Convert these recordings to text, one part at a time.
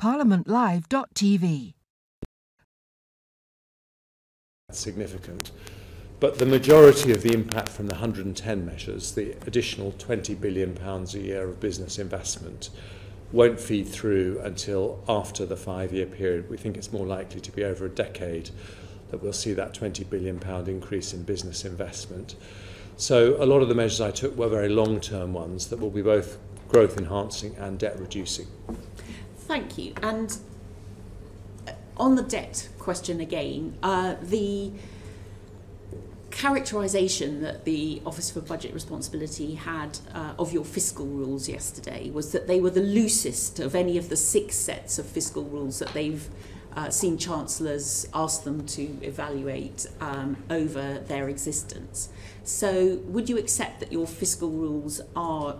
parliamentlive.tv. Significant. But the majority of the impact from the 110 measures, the additional 20 billion pounds a year of business investment, won't feed through until after the five-year period. We think it's more likely to be over a decade that we'll see that 20 billion pound increase in business investment. So a lot of the measures I took were very long-term ones that will be both growth enhancing and debt reducing. Thank you. And uh, on the debt question again, uh, the characterisation that the Office for Budget Responsibility had uh, of your fiscal rules yesterday was that they were the loosest of any of the six sets of fiscal rules that they've uh, seen chancellors ask them to evaluate um, over their existence. So, would you accept that your fiscal rules are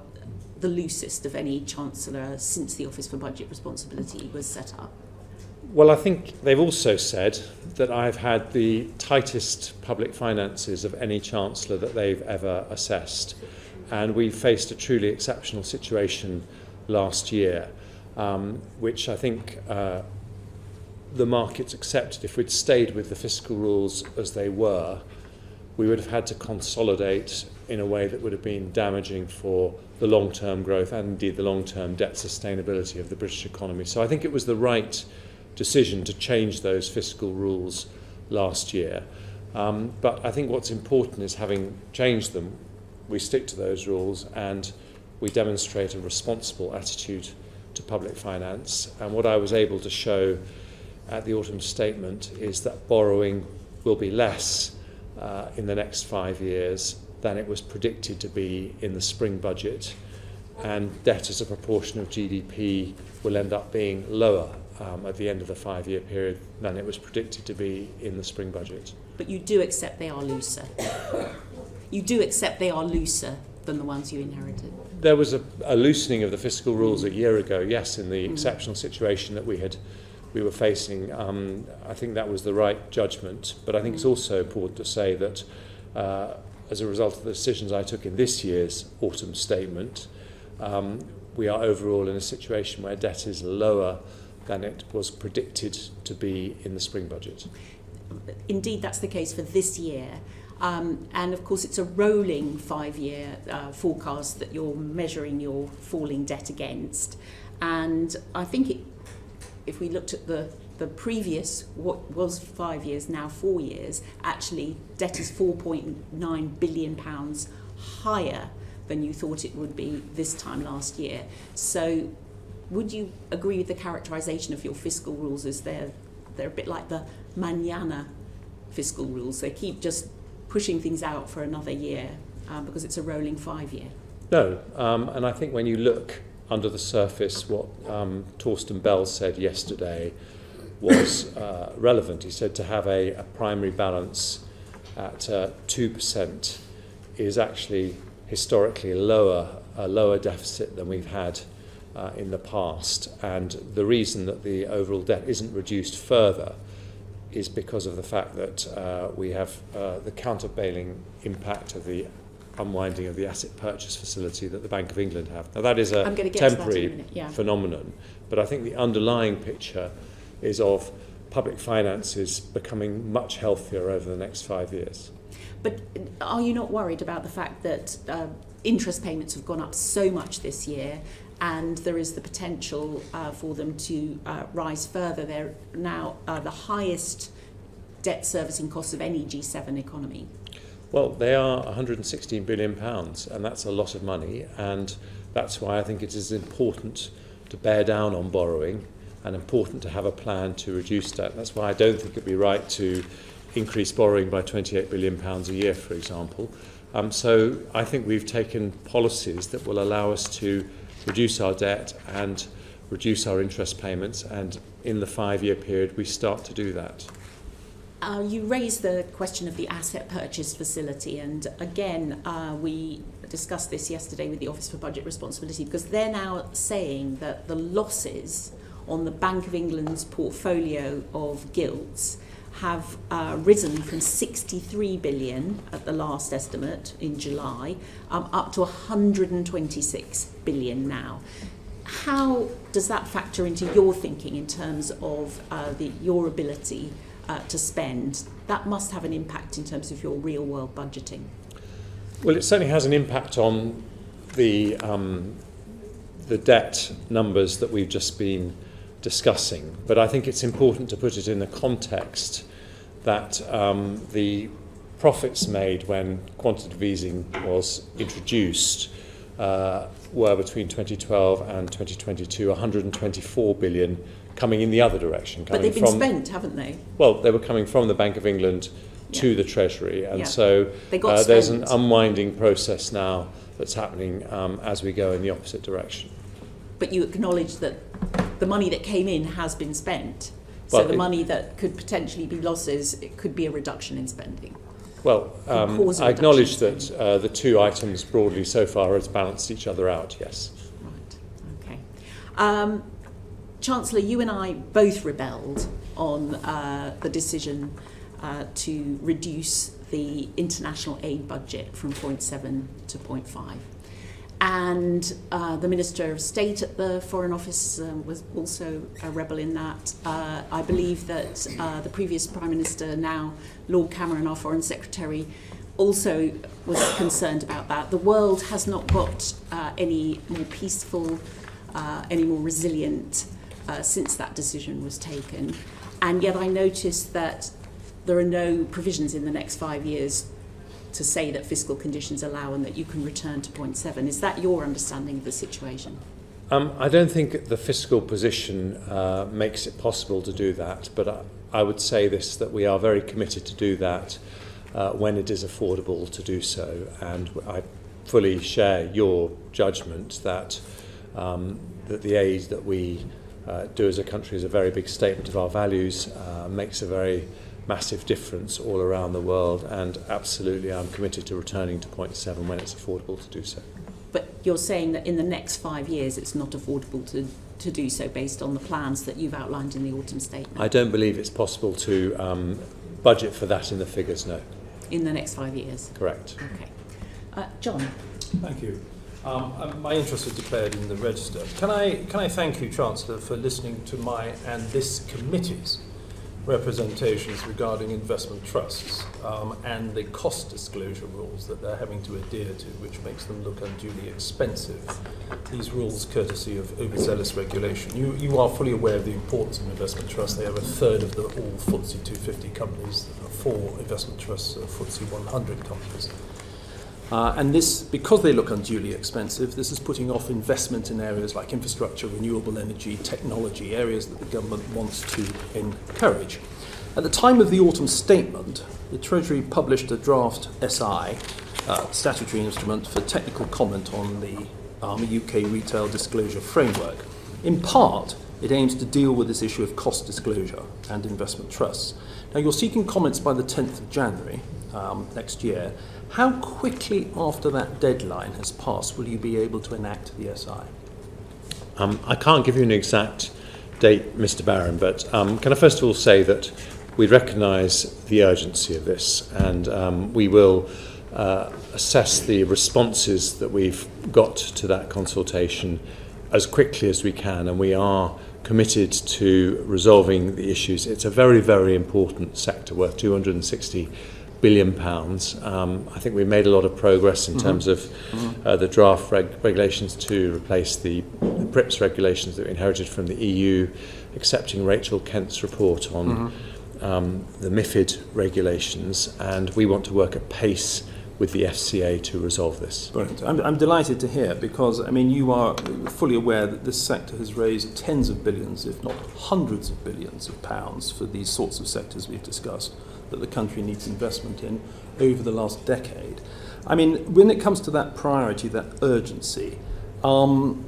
the loosest of any chancellor since the Office for Budget Responsibility was set up? Well, I think they've also said that I've had the tightest public finances of any chancellor that they've ever assessed. And we faced a truly exceptional situation last year, um, which I think uh, the markets accepted. If we'd stayed with the fiscal rules as they were, we would have had to consolidate in a way that would have been damaging for the long term growth and indeed the long term debt sustainability of the British economy. So I think it was the right decision to change those fiscal rules last year. Um, but I think what's important is having changed them, we stick to those rules and we demonstrate a responsible attitude to public finance. And what I was able to show at the autumn statement is that borrowing will be less uh, in the next five years than it was predicted to be in the spring budget. And debt as a proportion of GDP will end up being lower um, at the end of the five-year period than it was predicted to be in the spring budget. But you do accept they are looser. you do accept they are looser than the ones you inherited. There was a, a loosening of the fiscal rules a year ago, yes, in the mm. exceptional situation that we had we were facing. Um, I think that was the right judgment. But I think mm. it's also important to say that uh, as a result of the decisions I took in this year's autumn statement, um, we are overall in a situation where debt is lower than it was predicted to be in the spring budget. Indeed, that's the case for this year. Um, and of course, it's a rolling five year uh, forecast that you're measuring your falling debt against. And I think it, if we looked at the the previous, what was five years, now four years, actually, debt is £4.9 billion higher than you thought it would be this time last year. So would you agree with the characterisation of your fiscal rules as they're, they're a bit like the manana fiscal rules? They keep just pushing things out for another year um, because it's a rolling five year. No, um, and I think when you look under the surface, what um, Torsten Bell said yesterday was uh, relevant. He said to have a, a primary balance at uh, 2% is actually historically lower, a lower deficit than we've had uh, in the past. And the reason that the overall debt isn't reduced further is because of the fact that uh, we have uh, the countervailing impact of the unwinding of the asset purchase facility that the Bank of England have. Now that is a temporary a yeah. phenomenon, but I think the underlying picture is of public finances becoming much healthier over the next five years. But are you not worried about the fact that uh, interest payments have gone up so much this year and there is the potential uh, for them to uh, rise further. They're now uh, the highest debt servicing costs of any G7 economy. Well, they are 116 billion pounds, and that's a lot of money, and that's why I think it is important to bear down on borrowing and important to have a plan to reduce debt. That's why I don't think it'd be right to increase borrowing by 28 billion pounds a year, for example. Um, so I think we've taken policies that will allow us to reduce our debt and reduce our interest payments. And in the five year period, we start to do that. Uh, you raised the question of the asset purchase facility, and again, uh, we discussed this yesterday with the Office for Budget Responsibility because they're now saying that the losses on the Bank of England's portfolio of gilts have uh, risen from 63 billion at the last estimate in July um, up to 126 billion now. how does that factor into your thinking in terms of uh, the, your ability uh, to spend? That must have an impact in terms of your real world budgeting. Well, it certainly has an impact on the, um, the debt numbers that we've just been discussing. But I think it's important to put it in the context that um, the profits made when quantitative easing was introduced uh, were between 2012 and 2022 124 billion coming in the other direction. But they've been from, spent, haven't they? Well, they were coming from the Bank of England to Yeah. the Treasury, and Yeah. so uh, there's an unwinding process now that's happening um, as we go in the opposite direction. But you acknowledge that the money that came in has been spent. So the it- money that could potentially be losses, it could be a reduction in spending. Well, um, I acknowledge that uh, the two items broadly so far has balanced each other out, yes. Right, okay. Um, Chancellor, you and I both rebelled on uh, the decision uh, to reduce the international aid budget from 0.7 to 0.5. And uh, the Minister of State at the Foreign Office um, was also a rebel in that. Uh, I believe that uh, the previous Prime Minister, now Lord Cameron, our Foreign Secretary, also was concerned about that. The world has not got uh, any more peaceful, uh, any more resilient uh, since that decision was taken. And yet I noticed that there are no provisions in the next five years to say that fiscal conditions allow and that you can return to 0.7. Is that your understanding of the situation? Um, I don't think the fiscal position uh, makes it possible to do that, but I, I would say this that we are very committed to do that uh, when it is affordable to do so. And I fully share your judgment that, um, that the aid that we uh, do as a country is a very big statement of our values, uh, makes a very massive difference all around the world, and absolutely I'm committed to returning to 0.7 when it's affordable to do so. But you're saying that in the next five years it's not affordable to, to do so based on the plans that you've outlined in the autumn statement I don't believe it's possible to um, budget for that in the figures, no. in the next five years. Correct. Okay. Uh, John, Thank you. Um, um, my interest was declared in the register. Can I, can I thank you, Chancellor, for listening to my and this committee's representations regarding investment trusts um, and the cost disclosure rules that they're having to adhere to, which makes them look unduly expensive. These rules, courtesy of overzealous regulation. You, you are fully aware of the importance of investment trusts. They have a third of the all FTSE 250 companies. Four investment trusts are FTSE 100 companies. Uh, and this, because they look unduly expensive, this is putting off investment in areas like infrastructure, renewable energy, technology, areas that the government wants to encourage. At the time of the autumn statement, the Treasury published a draft SI, uh, statutory instrument, for technical comment on the UK retail disclosure framework. In part, it aims to deal with this issue of cost disclosure and investment trusts. Now, you're seeking comments by the 10th of January um, next year. How quickly after that deadline has passed will you be able to enact the SI? Um, I can't give you an exact date, Mr. Baron, but um, can I first of all say that we recognise the urgency of this and um, we will uh, assess the responses that we've got to that consultation as quickly as we can and we are committed to resolving the issues. It's a very, very important sector worth 260 billion pounds. Um, I think we've made a lot of progress in mm -hmm. terms of mm-hmm. uh, the draft reg regulations to replace the, the PRIPS regulations that we inherited from the EU, accepting Rachel Kent's report on mm -hmm. um, the MIFID regulations, and we want to work at pace with the FCA to resolve this. Brilliant. I'm, I'm delighted to hear because, I mean, you are fully aware that this sector has raised tens of billions, if not hundreds of billions of pounds for these sorts of sectors we've discussed that the country needs investment in over the last decade. I mean, when it comes to that priority, that urgency, um,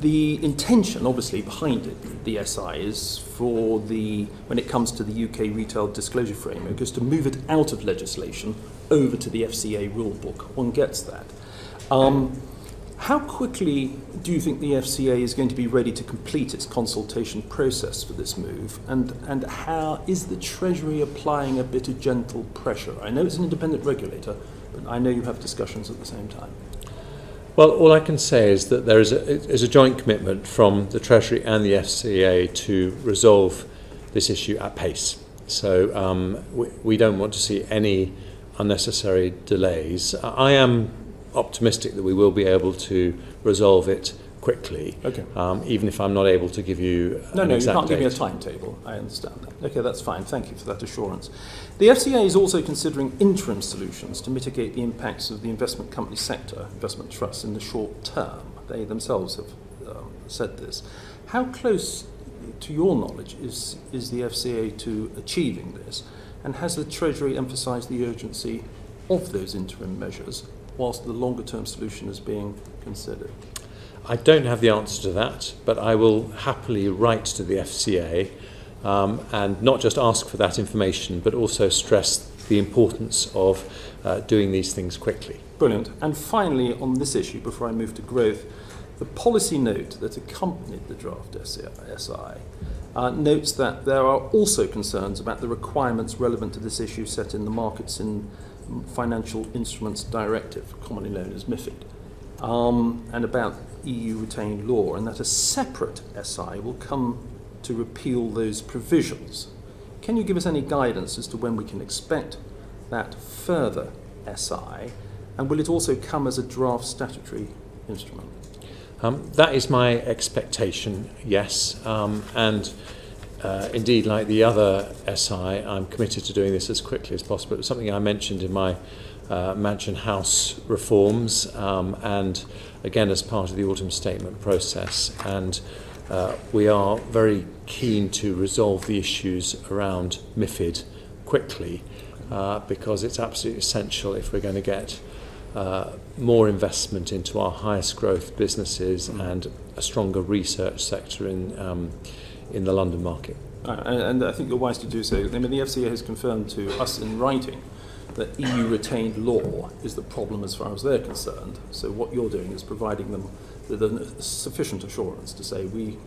the intention, obviously, behind it, the SI, is for the, when it comes to the UK retail disclosure framework, is to move it out of legislation over to the FCA rulebook. One gets that. Um, how quickly do you think the FCA is going to be ready to complete its consultation process for this move? And, and how is the Treasury applying a bit of gentle pressure? I know it's an independent regulator, but I know you have discussions at the same time. Well, all I can say is that there is a, is a joint commitment from the Treasury and the FCA to resolve this issue at pace. So um, we, we don't want to see any unnecessary delays. I am optimistic that we will be able to resolve it quickly, Okay. um, even if I'm not able to give you No, an no, you can't give me a timetable. I understand that. Okay, that's fine. Thank you for that assurance. The FCA is also considering interim solutions to mitigate the impacts of the investment company sector, investment trusts, in the short term. They themselves have um, said this. How close, to your knowledge, is, is the FCA to achieving this? And has the Treasury emphasised the urgency of those interim measures whilst the longer term solution is being considered? I don't have the answer to that, but I will happily write to the FCA um, and not just ask for that information, but also stress the importance of uh, doing these things quickly. Brilliant. And finally, on this issue, before I move to growth, the policy note that accompanied the draft SI uh, notes that there are also concerns about the requirements relevant to this issue set in the Markets in Financial Instruments Directive, commonly known as MIFID, um, and about EU retained law, and that a separate SI will come to repeal those provisions. Can you give us any guidance as to when we can expect that further SI, and will it also come as a draft statutory instrument? Um, that is my expectation, yes. Um, and uh, indeed, like the other SI, I'm committed to doing this as quickly as possible. It was something I mentioned in my uh, Mansion House reforms um, and again as part of the autumn statement process. And uh, we are very keen to resolve the issues around MIFID quickly uh, because it's absolutely essential if we're going to get more investment into our highest growth businesses and a stronger research sector in, um, the London market. Uh, and I think you're wise to do so. I mean, the FCA has confirmed to us in writing that EU retained law is the problem as far as they're concerned. So what you're doing is providing them with a sufficient assurance to say we,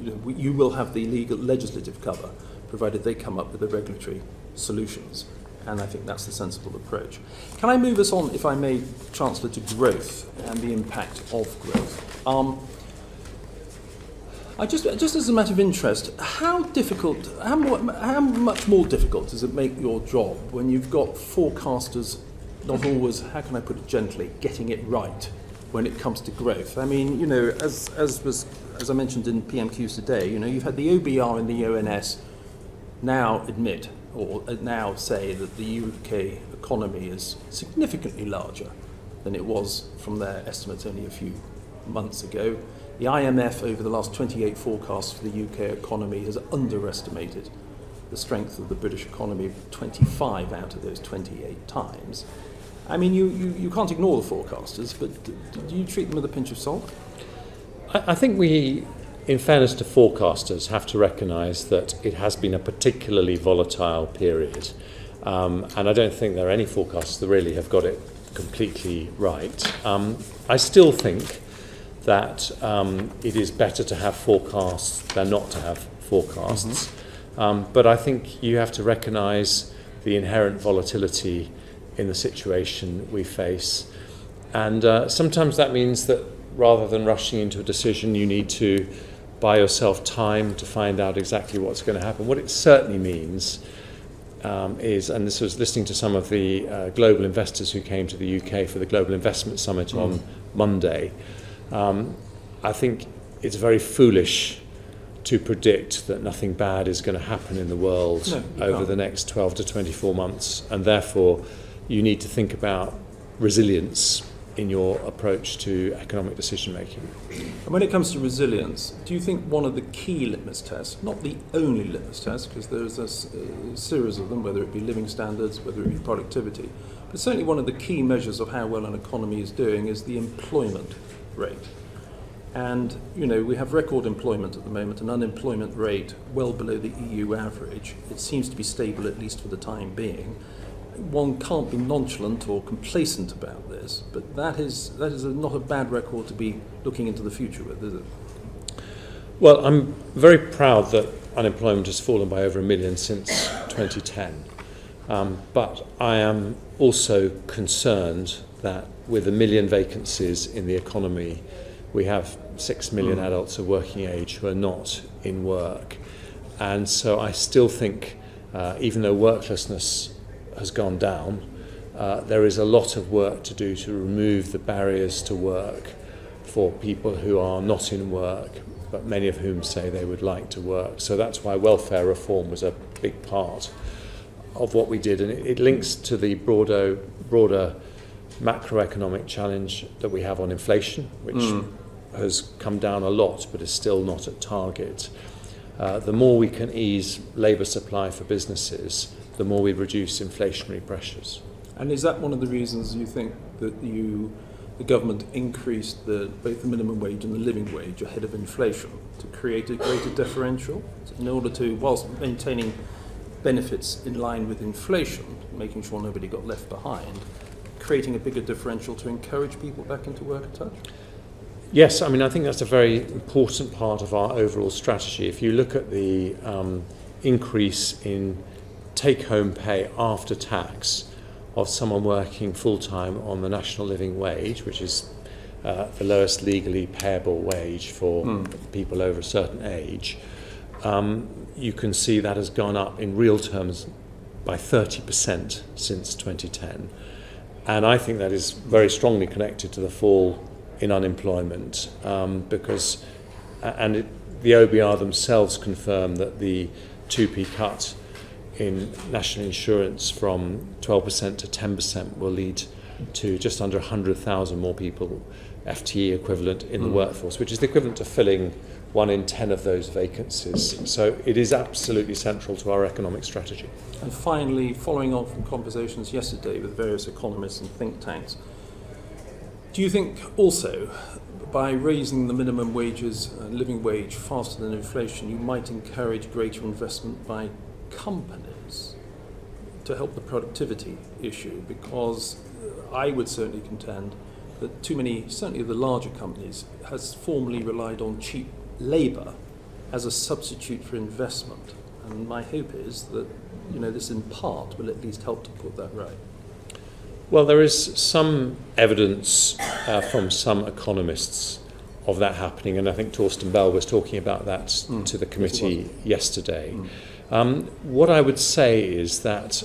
you, know, we, you will have the legal legislative cover provided they come up with the regulatory solutions. And I think that's the sensible approach. Can I move us on, if I may, Chancellor, to growth and the impact of growth? Um, I just, just as a matter of interest, how difficult, how, how much more difficult does it make your job when you've got forecasters not always, how can I put it gently, getting it right when it comes to growth? I mean, you know, as, as, was, as I mentioned in PMQs today, you know, you've had the OBR and the ONS now admit or now say that the UK economy is significantly larger than it was from their estimates only a few months ago. The IMF over the last 28 forecasts for the UK economy has underestimated the strength of the British economy 25 out of those 28 times. I mean, you, you, you can't ignore the forecasters, but do, you treat them with a pinch of salt? I, I think we, in fairness to forecasters, have to recognise that it has been a particularly volatile period. Um, and I don't think there are any forecasters that really have got it completely right. Um, I still think that um, it is better to have forecasts than not to have forecasts. Mm-hmm. Um, but I think you have to recognise the inherent volatility in the situation we face. And uh, sometimes that means that rather than rushing into a decision, you need to buy yourself time to find out exactly what's going to happen. What it certainly means um, is, and this was listening to some of the uh, global investors who came to the UK for the Global Investment Summit mm. on Monday, um, I think it's very foolish to predict that nothing bad is going to happen in the world no, over can't. the next 12 to 24 months, and therefore you need to think about resilience in your approach to economic decision making. And when it comes to resilience, do you think one of the key litmus tests, not the only litmus test, because there's a, a uh, series of them, whether it be living standards, whether it be productivity, but certainly one of the key measures of how well an economy is doing is the employment rate. And, you know, we have record employment at the moment, an unemployment rate well below the EU average. It seems to be stable, at least for the time being. One can't be nonchalant or complacent about this, but that is, that is a, not a bad record to be looking into the future with, is it? Well, I'm very proud that unemployment has fallen by over a million since 2010. Um, but I am also concerned that with a million vacancies in the economy, we have six million mm. adults of working age who are not in work. And so I still think, uh, even though worklessness has gone down, uh, there is a lot of work to do to remove the barriers to work for people who are not in work, but many of whom say they would like to work. So that's why welfare reform was a big part of what we did, and it, it links to the broader, broader macroeconomic challenge that we have on inflation, which mm. has come down a lot but is still not at target. Uh, the more we can ease labour supply for businesses, the more we reduce inflationary pressures. And is that one of the reasons you think that you, the government increased the, both the minimum wage and the living wage ahead of inflation to create a greater differential in order to, whilst maintaining benefits in line with inflation, making sure nobody got left behind, creating a bigger differential to encourage people back into work at touch? Yes, I mean, I think that's a very important part of our overall strategy. If you look at the um, increase in take home pay after tax of someone working full time on the national living wage, which is uh, the lowest legally payable wage for mm. people over a certain age, um, you can see that has gone up in real terms by 30% since 2010. And I think that is very strongly connected to the fall in unemployment um, because, and it, the OBR themselves confirm that the 2p cut in national insurance from 12% to 10% will lead to just under 100,000 more people FTE equivalent in the mm. workforce, which is the equivalent to filling one in 10 of those vacancies. So it is absolutely central to our economic strategy. And finally, following on from conversations yesterday with various economists and think tanks, do you think also by raising the minimum wages, uh, living wage faster than inflation, you might encourage greater investment by companies to help the productivity issue? Because I would certainly contend that too many, certainly the larger companies, has formerly relied on cheap labour as a substitute for investment. And my hope is that you know this in part will at least help to put that right. Well, there is some evidence uh, from some economists of that happening, and I think Torsten Bell was talking about that mm. to the committee yesterday. Mm. Um, what I would say is that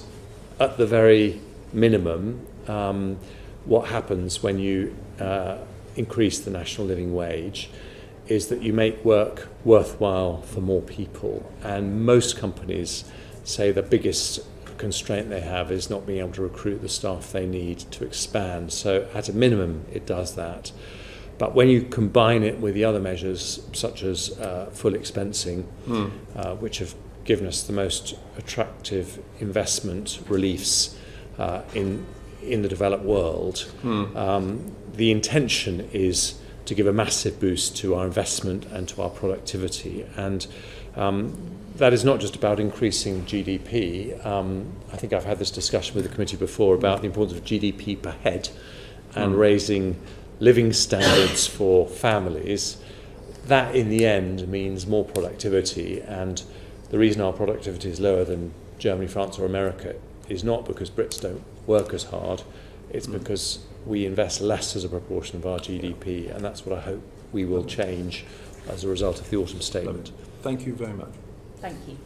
at the very minimum, um, what happens when you uh, increase the national living wage is that you make work worthwhile for more people, and most companies say the biggest constraint they have is not being able to recruit the staff they need to expand. So, at a minimum, it does that. But when you combine it with the other measures, such as uh, full expensing, mm. uh, which have given us the most attractive investment reliefs uh, in, in the developed world, mm. um, the intention is to give a massive boost to our investment and to our productivity. And um, that is not just about increasing GDP. Um, I think I've had this discussion with the committee before about the importance of GDP per head and mm. raising living standards for families. That, in the end, means more productivity. And the reason our productivity is lower than Germany, France, or America is not because Brits don't work as hard, it's mm. because we invest less as a proportion of our GDP, and that's what I hope we will change as a result of the autumn statement. Thank you very much. Thank you.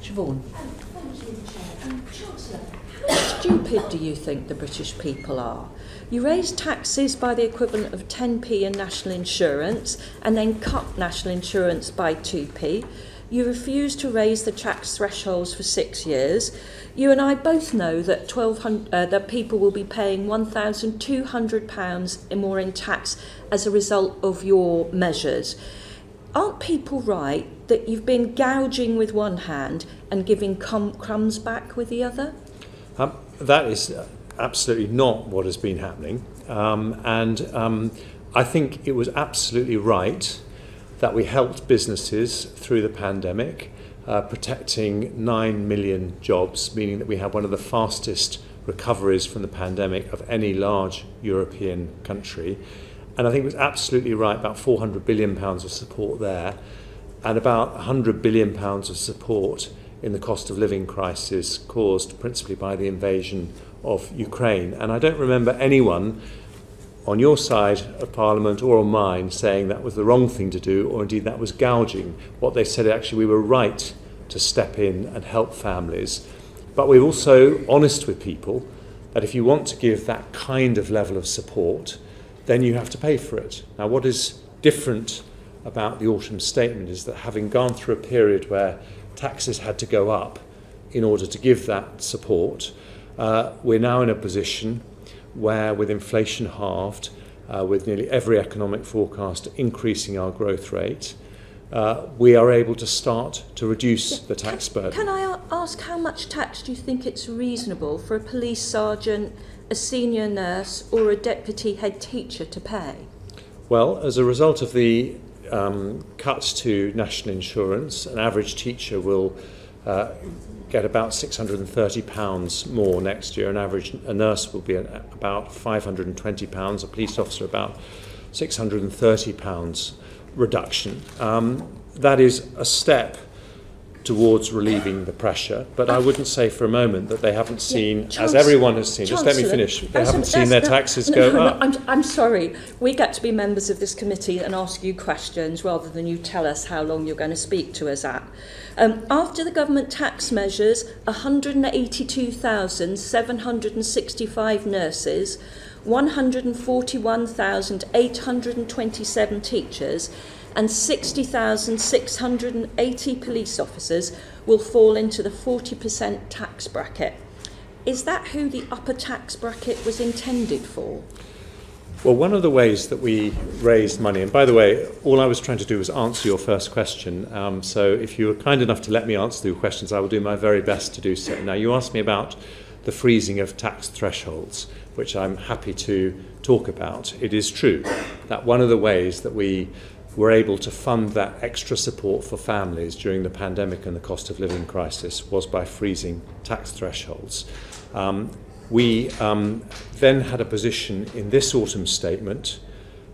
Siobhain. Um, thank you, Chair. Um, Chancellor, how stupid do you think the British people are? You raise taxes by the equivalent of 10p in national insurance and then cut national insurance by 2p. You refuse to raise the tax thresholds for six years. You and I both know that 1200, uh, that people will be paying £1,200 more in tax as a result of your measures. Aren't people right that you've been gouging with one hand and giving crumbs back with the other? Um, that is absolutely not what has been happening. Um, and um, I think it was absolutely right that we helped businesses through the pandemic, uh, protecting 9 million jobs, meaning that we had one of the fastest recoveries from the pandemic of any large European country. And I think it was absolutely right, about 400 billion pounds of support there and about 100 billion pounds of support in the cost of living crisis caused principally by the invasion of Ukraine. And I don't remember anyone on your side of Parliament or on mine saying that was the wrong thing to do, or indeed that was gouging. What they said actually, we were right to step in and help families. But we're also honest with people that if you want to give that kind of level of support, then you have to pay for it. Now, what is different about the autumn statement is that having gone through a period where taxes had to go up in order to give that support, uh, we're now in a position where, with inflation halved, uh, with nearly every economic forecast increasing our growth rate, uh, we are able to start to reduce the tax burden. Can I ask how much tax do you think it's reasonable for a police sergeant, a senior nurse, or a deputy head teacher to pay? Well, as a result of the um, cuts to national insurance, an average teacher will uh, get about 630 pounds more next year. An average a nurse will be about 520 pounds. A police officer about 630 pounds reduction. Um, that is a step towards relieving the pressure, but I wouldn't say for a moment that they haven't seen, Yeah, as everyone has seen, just let me finish, they haven't seen their taxes no, go no, up. I'm, I'm sorry. We get to be members of this committee and ask you questions rather than you tell us how long you're going to speak to us at. Um, after the government tax measures, 182,765 nurses, 141,827 teachers and 60,680 police officers will fall into the 40% tax bracket. Is that who the upper tax bracket was intended for? Well, one of the ways that we raised money, and by the way, all I was trying to do was answer your first question. Um, so if you are kind enough to let me answer the questions, I will do my very best to do so. Now, you asked me about the freezing of tax thresholds, which I'm happy to talk about. It is true that one of the ways that we were able to fund that extra support for families during the pandemic and the cost of living crisis was by freezing tax thresholds. Um, we um, then had a position in this autumn statement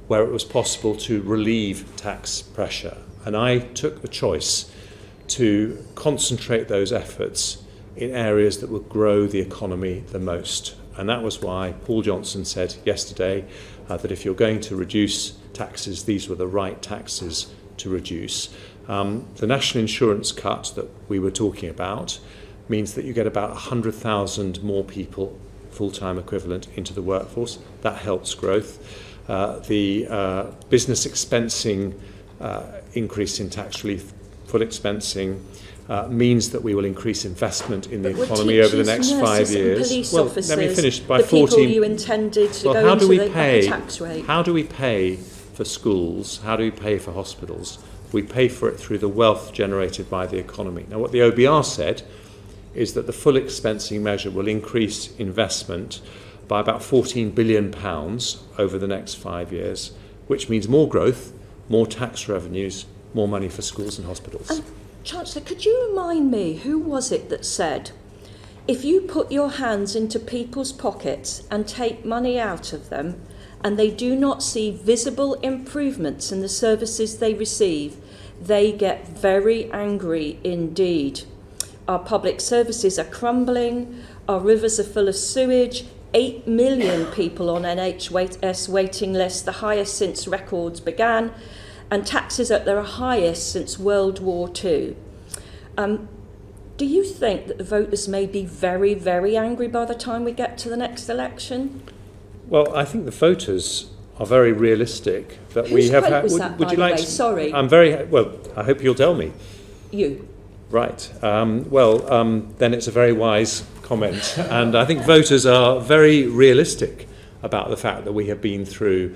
where it was possible to relieve tax pressure. And I took the choice to concentrate those efforts in areas that would grow the economy the most. And that was why Paul Johnson said yesterday uh, that if you're going to reduce taxes, these were the right taxes to reduce. Um, the national insurance cut that we were talking about means that you get about 100,000 more people full-time equivalent into the workforce. That helps growth. Uh, the uh, business expensing uh, increase in tax relief, full expensing, uh, means that we will increase investment in the But were economy over the next five years. well, let me finish. By the people 14, you intended to well, go how into do we the pay? tax rate. How do we pay for schools? How do we pay for hospitals? We pay for it through the wealth generated by the economy. Now, what the OBR said is that the full expensing measure will increase investment by about 14 billion pounds over the next five years, which means more growth, more tax revenues, more money for schools and hospitals. And Chancellor, could you remind me who was it that said, if you put your hands into people's pockets and take money out of them, and they do not see visible improvements in the services they receive, they get very angry indeed. Our public services are crumbling, our rivers are full of sewage, 8 million people on NHS waiting lists, the highest since records began, and taxes at their highest since World War II. Um, do you think that the voters may be very, very angry by the time we get to the next election? Well, I think the voters are very realistic that we have had. would, that, would you like way? to- Sorry. I'm very well. I hope you'll tell me. You. Right. Um, well, um, then it's a very wise comment, and I think voters are very realistic about the fact that we have been through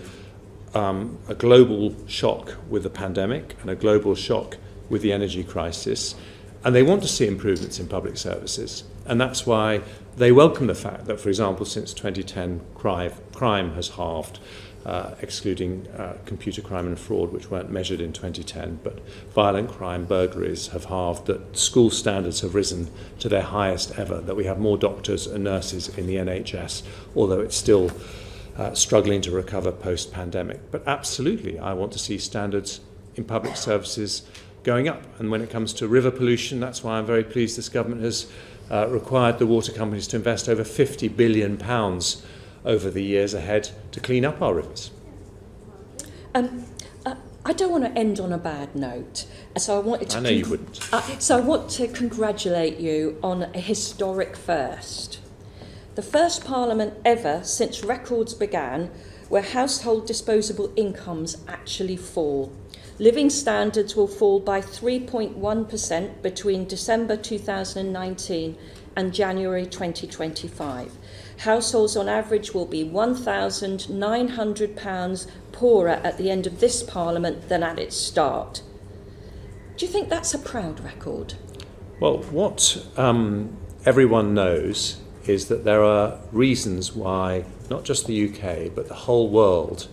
um, a global shock with the pandemic and a global shock with the energy crisis, and they want to see improvements in public services, and that's why they welcome the fact that, for example, since 2010, crime, crime has halved. Uh, excluding uh, computer crime and fraud, which weren't measured in 2010, but violent crime, burglaries have halved, that school standards have risen to their highest ever, that we have more doctors and nurses in the NHS, although it's still uh, struggling to recover post pandemic. But absolutely, I want to see standards in public services going up. And when it comes to river pollution, that's why I'm very pleased this government has uh, required the water companies to invest over 50 billion pounds over the years ahead to clean up our rivers. Um, uh, I don't want to end on a bad note, so I wanted to. I know you wouldn't. Uh, so I want to congratulate you on a historic first. The first Parliament ever since records began where household disposable incomes actually fall. Living standards will fall by 3.1% between December 2019 and January 2025. Households on average will be £1,900 poorer at the end of this Parliament than at its start. Do you think that's a proud record? Well, what um, everyone knows is that there are reasons why not just the UK, but the whole world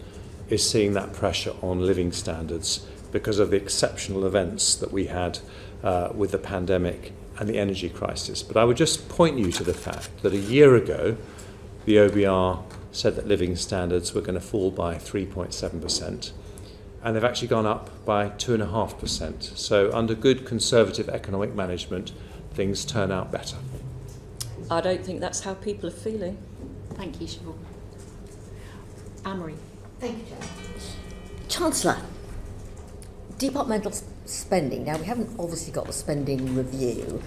is seeing that pressure on living standards because of the exceptional events that we had uh, with the pandemic and the energy crisis. But I would just point you to the fact that a year ago, the OBR said that living standards were going to fall by 3.7%, and they've actually gone up by 2.5%. So, under good conservative economic management, things turn out better. I don't think that's how people are feeling. Thank you, Siobhain. Amory. Thank you, Chair. Chancellor, departmental spending. Now, we haven't obviously got the spending review,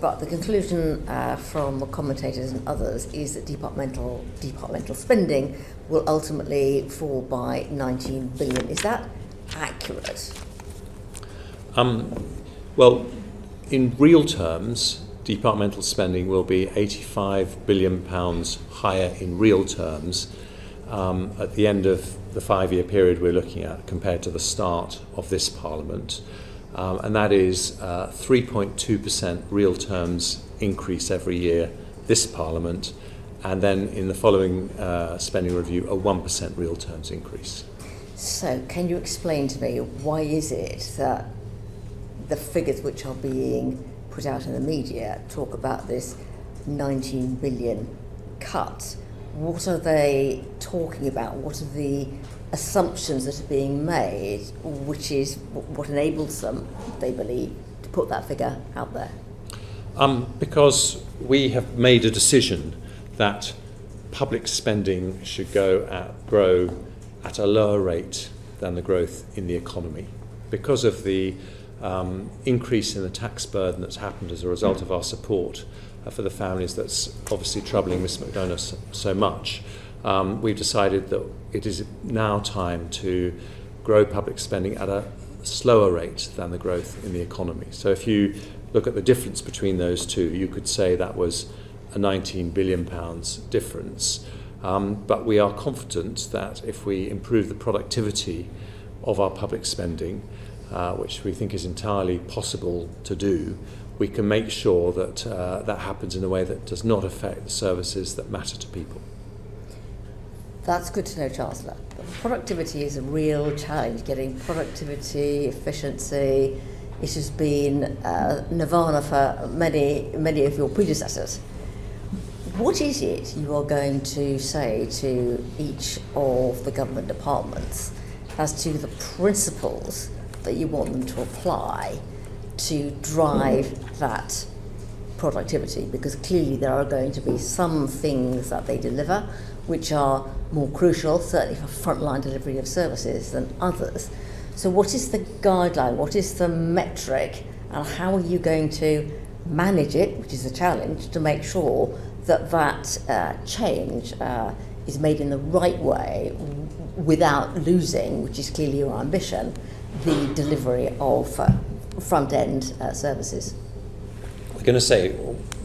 but the conclusion uh, from commentators and others is that departmental departmental spending will ultimately fall by 19 billion. Is that accurate? Um, well, in real terms, departmental spending will be 85 billion pounds higher in real terms um, at the end of the five-year period we're looking at compared to the start of this Parliament. Um, and that is uh, 3.2% real terms increase every year this Parliament, and then in the following uh, spending review, a 1% real terms increase. So, can you explain to me why is it that the figures which are being put out in the media talk about this 19 billion cut? What are they talking about? What are the assumptions that are being made, which is what enables them, they believe, to put that figure out there? Um, because we have made a decision that public spending should go at, grow at a lower rate than the growth in the economy. Because of the um, increase in the tax burden that's happened as a result of our support uh, for the families that's obviously troubling Miss McDonagh so much, um, we've decided that it is now time to grow public spending at a slower rate than the growth in the economy. So if you look at the difference between those two, you could say that was a 19 billion pounds difference. Um, but we are confident that if we improve the productivity of our public spending, uh, which we think is entirely possible to do, we can make sure that uh, that happens in a way that does not affect the services that matter to people. That's good to know, Chancellor. Productivity is a real challenge, getting productivity, efficiency. It has been uh, nirvana for many, many of your predecessors. What is it you are going to say to each of the government departments as to the principles that you want them to apply to drive that productivity? Because clearly there are going to be some things that they deliver which are more crucial, certainly for frontline delivery of services, than others. So, what is the guideline? What is the metric? And how are you going to manage it, which is a challenge, to make sure that that uh, change uh, is made in the right way without losing, which is clearly your ambition, the delivery of uh, front end uh, services? We're going to say,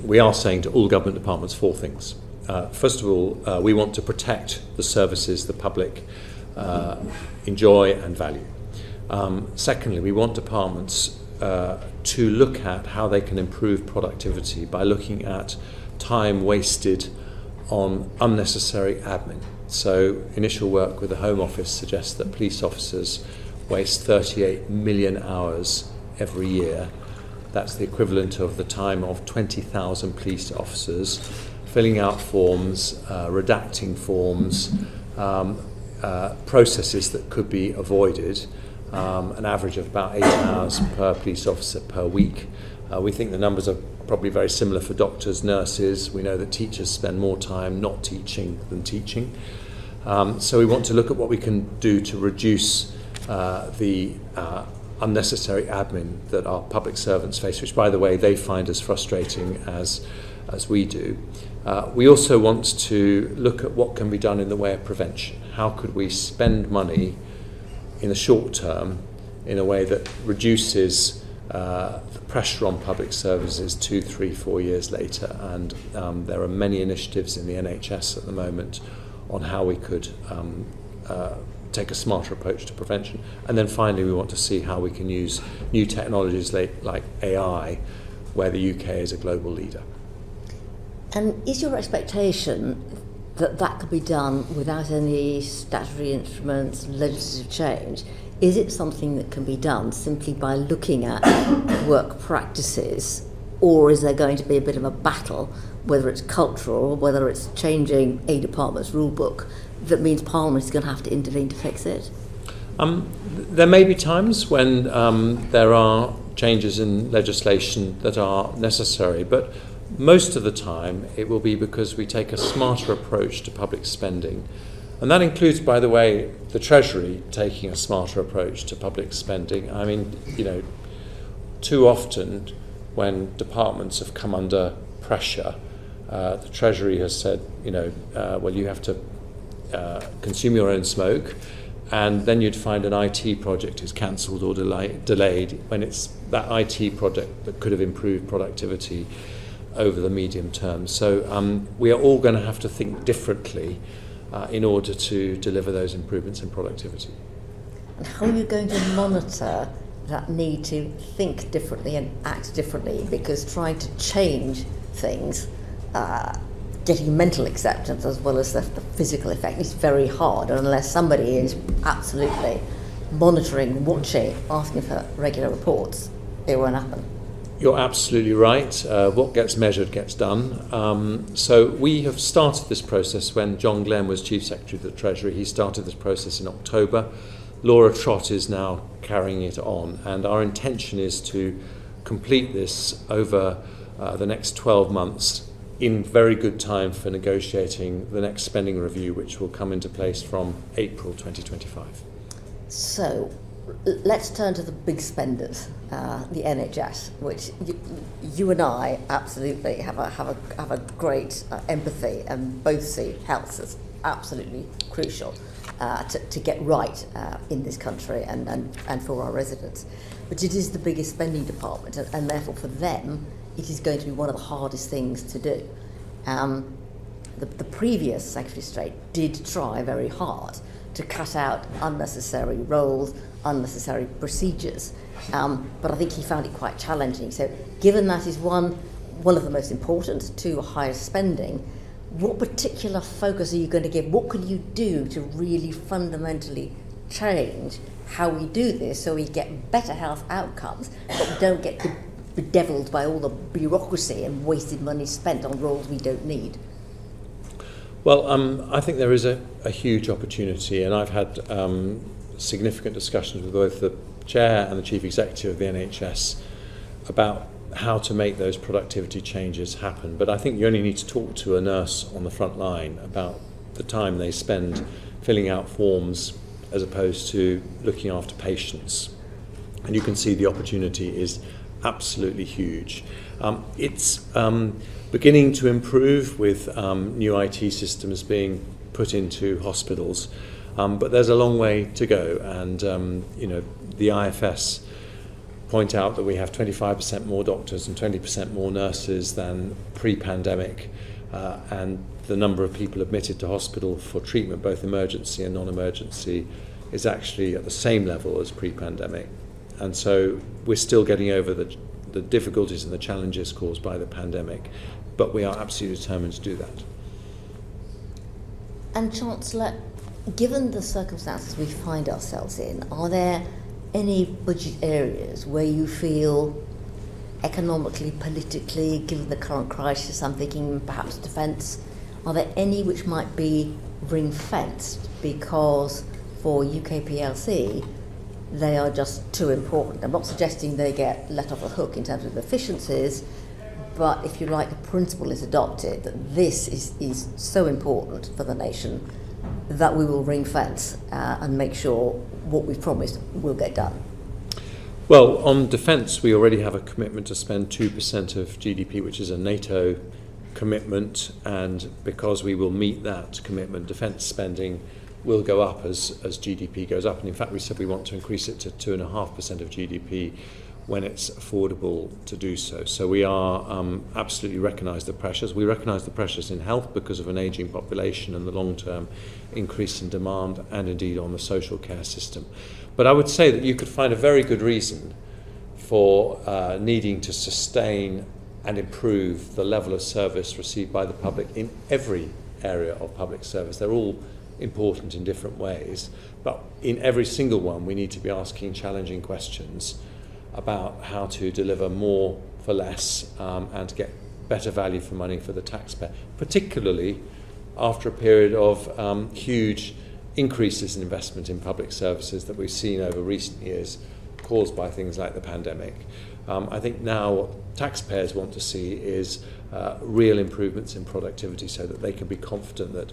we are saying to all government departments four things. Uh, first of all, uh, we want to protect the services the public uh, enjoy and value. Um, secondly, we want departments uh, to look at how they can improve productivity by looking at time wasted on unnecessary admin. So, initial work with the Home Office suggests that police officers waste 38 million hours every year. That's the equivalent of the time of 20,000 police officers filling out forms, uh, redacting forms, um, uh, processes that could be avoided. um, an average of about eight hours per police officer per week. Uh, we think the numbers are probably very similar for doctors, nurses. We know that teachers spend more time not teaching than teaching. Um, so we want to look at what we can do to reduce uh, the uh, unnecessary admin that our public servants face, which, by the way, they find as frustrating as, as we do. Uh, we also want to look at what can be done in the way of prevention. How could we spend money in the short term in a way that reduces uh, the pressure on public services two, three, four years later. And um, there are many initiatives in the NHS at the moment on how we could um, uh, take a smarter approach to prevention. And then finally, we want to see how we can use new technologies like, like AI, where the UK is a global leader. And is your expectation that that could be done without any statutory instruments, legislative change? Is it something that can be done simply by looking at work practices, or is there going to be a bit of a battle, whether it's cultural, whether it's changing a department's rule book, that means Parliament is going to have to intervene to fix it? Um, there may be times when um, there are changes in legislation that are necessary, but most of the time it will be because we take a smarter approach to public spending and that includes, by the way, the Treasury taking a smarter approach to public spending. I mean, you know, too often when departments have come under pressure, uh, the Treasury has said, you know, uh, well, you have to uh, consume your own smoke, and then you'd find an IT project is cancelled or delay, delayed when it's that IT project that could have improved productivity over the medium term. So um, we are all going to have to think differently uh, in order to deliver those improvements in productivity. And how are you going to monitor that need to think differently and act differently? Because trying to change things, uh, getting mental acceptance as well as the, the physical effect is very hard. Unless somebody is absolutely monitoring, watching, asking for regular reports, it won't happen. You're absolutely right. Uh, what gets measured gets done. Um, so we have started this process when John Glen was Chief Secretary of the Treasury. He started this process in October. Laura Trott is now carrying it on, and our intention is to complete this over uh, the next 12 months in very good time for negotiating the next spending review, which will come into place from April 2025. So, let's turn to the big spenders, uh, the NHS, which you, you, and I absolutely have a have a have a great uh, empathy and both see health as absolutely crucial uh, to, to get right uh, in this country and, and, and for our residents. But it is the biggest spending department, and, and therefore for them, it is going to be one of the hardest things to do. Um, the, the previous Secretary of State did try very hard to cut out unnecessary roles, unnecessary procedures. Um, but I think he found it quite challenging. So, given that is one, one of the most important, two, higher spending, what particular focus are you going to give? What can you do to really fundamentally change how we do this so we get better health outcomes, but don't get bedeviled by all the bureaucracy and wasted money spent on roles we don't need? Well, um, I think there is a, a huge opportunity, and I've had um, significant discussions with both the chair and the chief executive of the NHS about how to make those productivity changes happen. But I think you only need to talk to a nurse on the front line about the time they spend filling out forms as opposed to looking after patients. And you can see the opportunity is absolutely huge. Um, it's um, beginning to improve with um, new IT systems being put into hospitals, um, but there's a long way to go. And um, you know, the IFS point out that we have 25% more doctors and 20% more nurses than pre-pandemic, uh, and the number of people admitted to hospital for treatment, both emergency and non-emergency, is actually at the same level as pre-pandemic. And so we're still getting over the, the difficulties and the challenges caused by the pandemic but we are absolutely determined to do that. And Chancellor, given the circumstances we find ourselves in, are there any budget areas where you feel economically, politically, given the current crisis, I'm thinking perhaps defence, are there any which might be ring fenced because for UK PLC, they are just too important. I'm not suggesting they get let off the hook in terms of efficiencies, but if you like, the principle is adopted that this is, is so important for the nation that we will ring fence uh, and make sure what we've promised will get done. Well, on defence, we already have a commitment to spend 2% of GDP, which is a NATO commitment, and because we will meet that commitment, defence spending will go up as, as GDP goes up. And in fact, we said we want to increase it to 2.5% of GDP when it's affordable to do so. So we are um, absolutely recognise the pressures. We recognise the pressures in health because of an ageing population and the long-term increase in demand and indeed on the social care system. But I would say that you could find a very good reason for uh, needing to sustain and improve the level of service received by the public in every area of public service. They're all important in different ways, but in every single one we need to be asking challenging questions about how to deliver more for less um, and get better value for money for the taxpayer, particularly after a period of um, huge increases in investment in public services that we've seen over recent years caused by things like the pandemic. Um, I think now what taxpayers want to see is uh, real improvements in productivity so that they can be confident that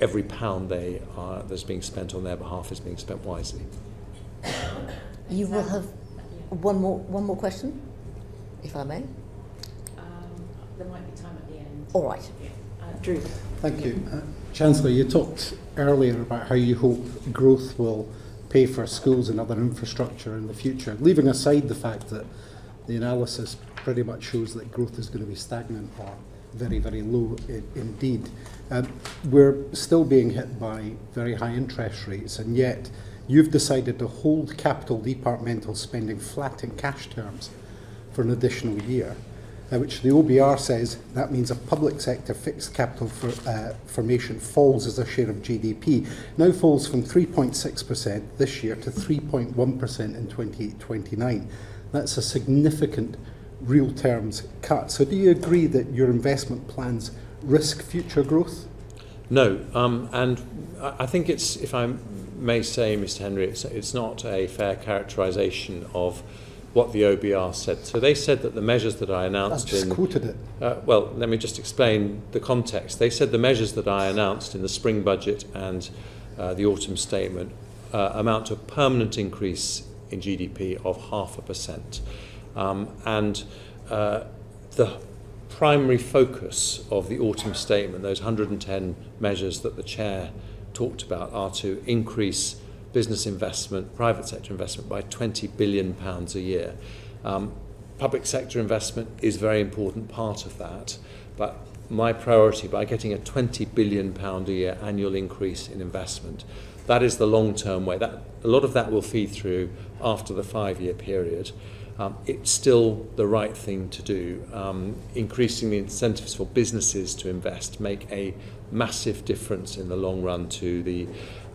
every pound they are, that's being spent on their behalf is being spent wisely. You will have one more, one more question, if I may. Um, there might be time at the end. All right. Uh, Drew. Thank you. Uh, Chancellor, you talked earlier about how you hope growth will pay for schools and other infrastructure in the future, leaving aside the fact that the analysis pretty much shows that growth is going to be stagnant or very, very low indeed. Um, we're still being hit by very high interest rates, and yet you've decided to hold capital departmental spending flat in cash terms for an additional year, uh, which the OBR says that means a public sector fixed capital for, uh, formation falls as a share of GDP, now falls from 3.6% this year to 3.1% in 2029. That's a significant real terms cut. So do you agree that your investment plans risk future growth? No, um, and I I think it's, if I may say, Mr Hendry, it's, it's not a fair characterisation of what the OBR said. So they said that the measures that I announced just in... quoted it. Uh, well, let me just explain the context. They said the measures that I announced in the spring budget and uh, the autumn statement uh, amount to a permanent increase in GDP of half a percent. Um, and uh, the primary focus of the autumn statement, those 110 measures that the chair talked about, are to increase business investment, private sector investment by 20 billion pounds a year. Um, public sector investment is a very important part of that, but my priority by getting a 20 billion pound a year annual increase in investment that is the long term way that a lot of that will feed through after the 5 year period um, it's still the right thing to do um, increasing the incentives for businesses to invest make a massive difference in the long run to the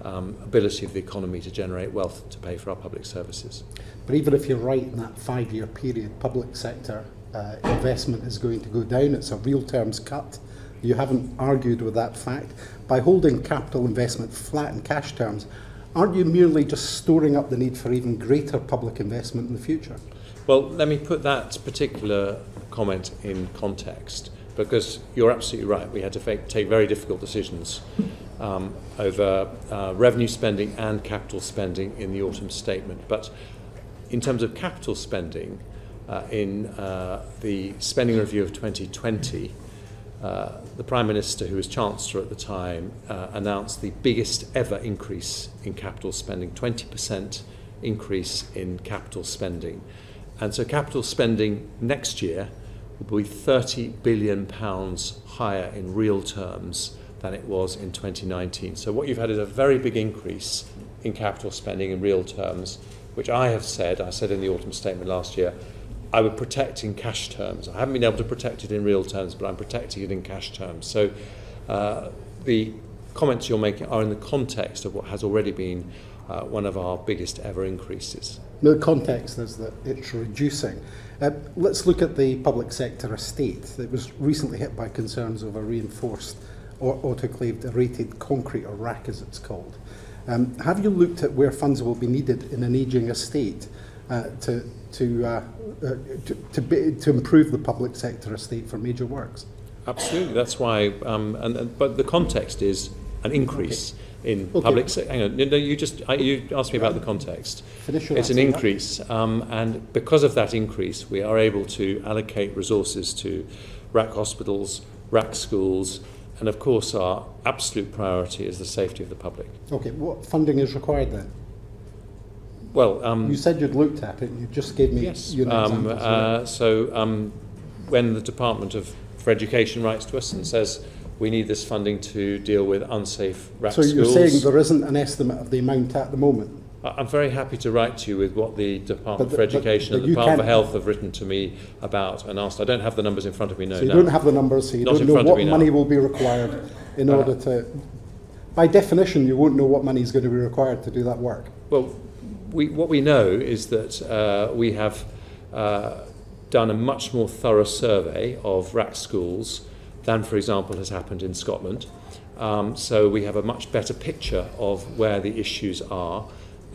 um, ability of the economy to generate wealth to pay for our public services But even if you're right in that five-year period, public sector uh, investment is going to go down. It's a real terms cut. You haven't argued with that fact. By holding capital investment flat in cash terms, aren't you merely just storing up the need for even greater public investment in the future? Well, let me put that particular comment in context because you're absolutely right. We had to take very difficult decisions um, over uh, revenue spending and capital spending in the autumn statement. But in terms of capital spending, uh, in uh, the spending review of 2020, uh, the Prime Minister, who was Chancellor at the time, uh, announced the biggest ever increase in capital spending 20% increase in capital spending. And so capital spending next year will be 30 billion pounds higher in real terms than it was in 2019. So what you've had is a very big increase in capital spending in real terms, which I have said, I said in the autumn statement last year, I would protect in cash terms. I haven't been able to protect it in real terms, but I'm protecting it in cash terms. So uh, the comments you're making are in the context of what has already been uh, one of our biggest ever increases. The context is that it's reducing. Uh, let's look at the public sector estate that was recently hit by concerns over reinforced or autoclaved rated concrete, or rack as it's called. Um, have you looked at where funds will be needed in an ageing estate uh, to, to, uh, uh, to, to, be, to improve the public sector estate for major works? Absolutely, that's why, um, and, and, but the context is an increase. Okay. In Okay. public. Se- hang on. No, you just I, you asked me about the context. It's an increase, um, and because of that increase, we are able to allocate resources to RAAC hospitals, RAAC schools, and of course, our absolute priority is the safety of the public. Okay, what funding is required then? Well, um, You said you'd looked at it, you just gave me Yes. your Um, examples. uh, so um, when the Department of for Education writes to us and says we need this funding to deal with unsafe RAAC so you're saying there isn't an estimate of the amount at the moment? I'm very happy to write to you with what the Department But for the- but- Education but and the Department for Health have written to me about and asked. I don't have the numbers in front of me no, so you don't have the numbers, so you Not don't know what me now. money will be required in Uh, order to... By definition, you won't know what money is going to be required to do that work. Well, we, what we know is that uh, we have uh, done a much more thorough survey of RAAC schools than, for example, has happened in Scotland. Um, so we have a much better picture of where the issues are,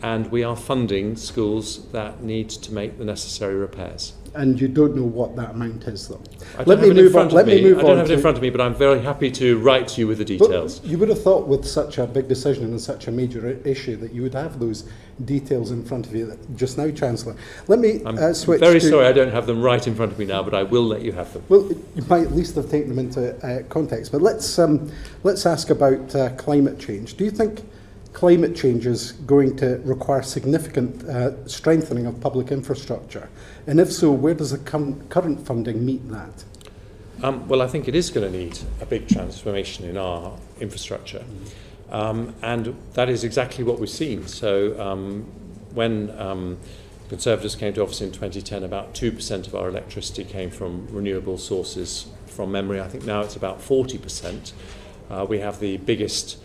and we are funding schools that need to make the necessary repairs. And you don't know what that amount is, though. Let me have it in move on- let me me. move I don't on have it in front of me, but I'm very happy to write to you with the details. But you would have thought with such a big decision and such a major issue that you would have those details in front of you just now, Chancellor. Let me I'm uh, switch. Very sorry, I don't have them right in front of me now, but I will let you have them. Well, you might at least have taken them into uh, context. But let's um, let's ask about uh, climate change. Do you think climate change is going to require significant uh, strengthening of public infrastructure? And if so, where does the current funding meet that? Um, well, I think it is going to need a big transformation in our infrastructure. Mm. Um, and that is exactly what we've seen. So um, when um, Conservatives came to office in 2010, about 2% of our electricity came from renewable sources from memory. I think now it's about 40%. Uh, we have the biggest,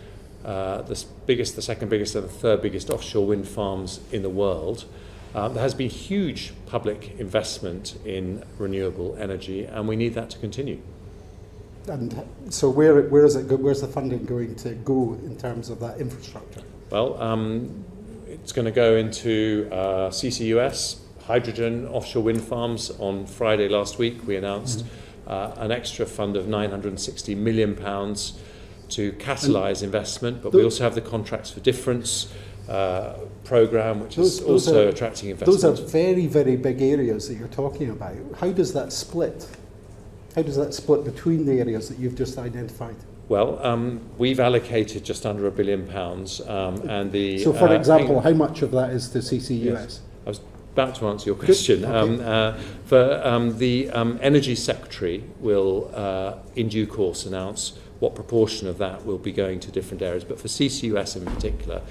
uh, the biggest, the second biggest, and the third biggest offshore wind farms in the world. Uh, there has been huge public investment in renewable energy, and we need that to continue. And so, where where is it? Go, where's the funding going to go in terms of that infrastructure? Well, um, it's going to go into uh, CCUS, hydrogen, offshore wind farms. On Friday last week, we announced uh, an extra fund of 960 million pounds to catalyse investment, but we also have the contracts for difference uh, program, which Those- is those also are- attracting Those investment. are very very big areas that you're talking about. How does that split? How does that split between the areas that you've just identified? Well, um, we've allocated just under a billion pounds, um, and the So, for uh, example, how much of that is to CCUS? Yes. I was about to answer your question. Um, uh, for um, the um, energy secretary will, uh, in due course, announce what proportion of that will be going to different areas. But for CCUS in particular,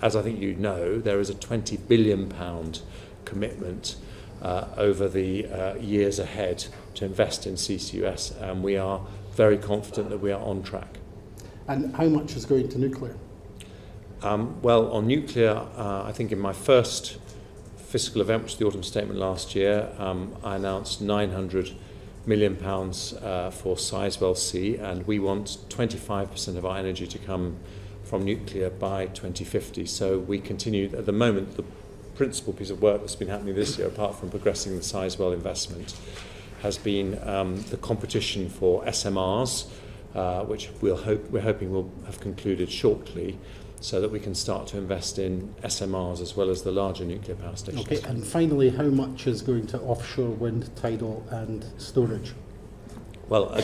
as I think you know, there is a 20 billion pound commitment uh, over the uh, years ahead to invest in CCUS, and we are very confident that we are on track. And how much is going to nuclear? Um, well, on nuclear, uh, I think in my first fiscal event, which was the autumn statement last year, um, I announced 900 million pounds uh, for Sizewell C, and we want 25% of our energy to come from nuclear by 2050. So we continue at the moment. The principal piece of work that's been happening this year, apart from progressing the Sizewell investment, has been um, the competition for SMRs, uh, which we'll hope, we're hoping will have concluded shortly, so that we can start to invest in SMRs as well as the larger nuclear power stations. Okay, and finally, how much is going to offshore wind, tidal, and storage? Well, a,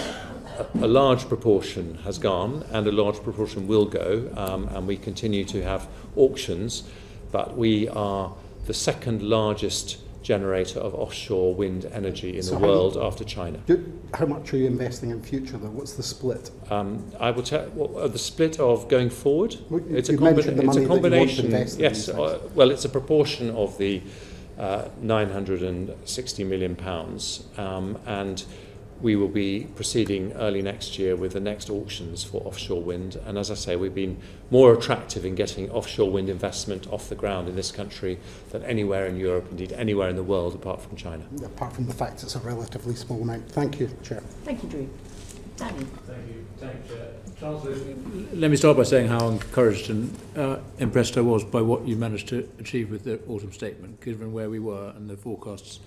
a, a large proportion has gone, and a large proportion will go, um, and we continue to have auctions, but we are the second largest generator of offshore wind energy in so the world you, after China. Do, how much are you investing in future though? What's the split? Um, I will tell well, uh, the split of going forward. Well, it's, a combi- it's a combination. Yes, uh, well, it's a proportion of the uh, 960 million pounds, um, and we will be proceeding early next year with the next auctions for offshore wind. And as I say, we've been more attractive in getting offshore wind investment off the ground in this country than anywhere in Europe, indeed anywhere in the world apart from China. Apart from the fact it's a relatively small amount. Thank you, Chair. Thank you, Drew. Danny. Thank you. Thank you, Chair. Chancellor, let me start by saying how encouraged and uh, impressed I was by what you managed to achieve with the autumn statement, given where we were and the forecasts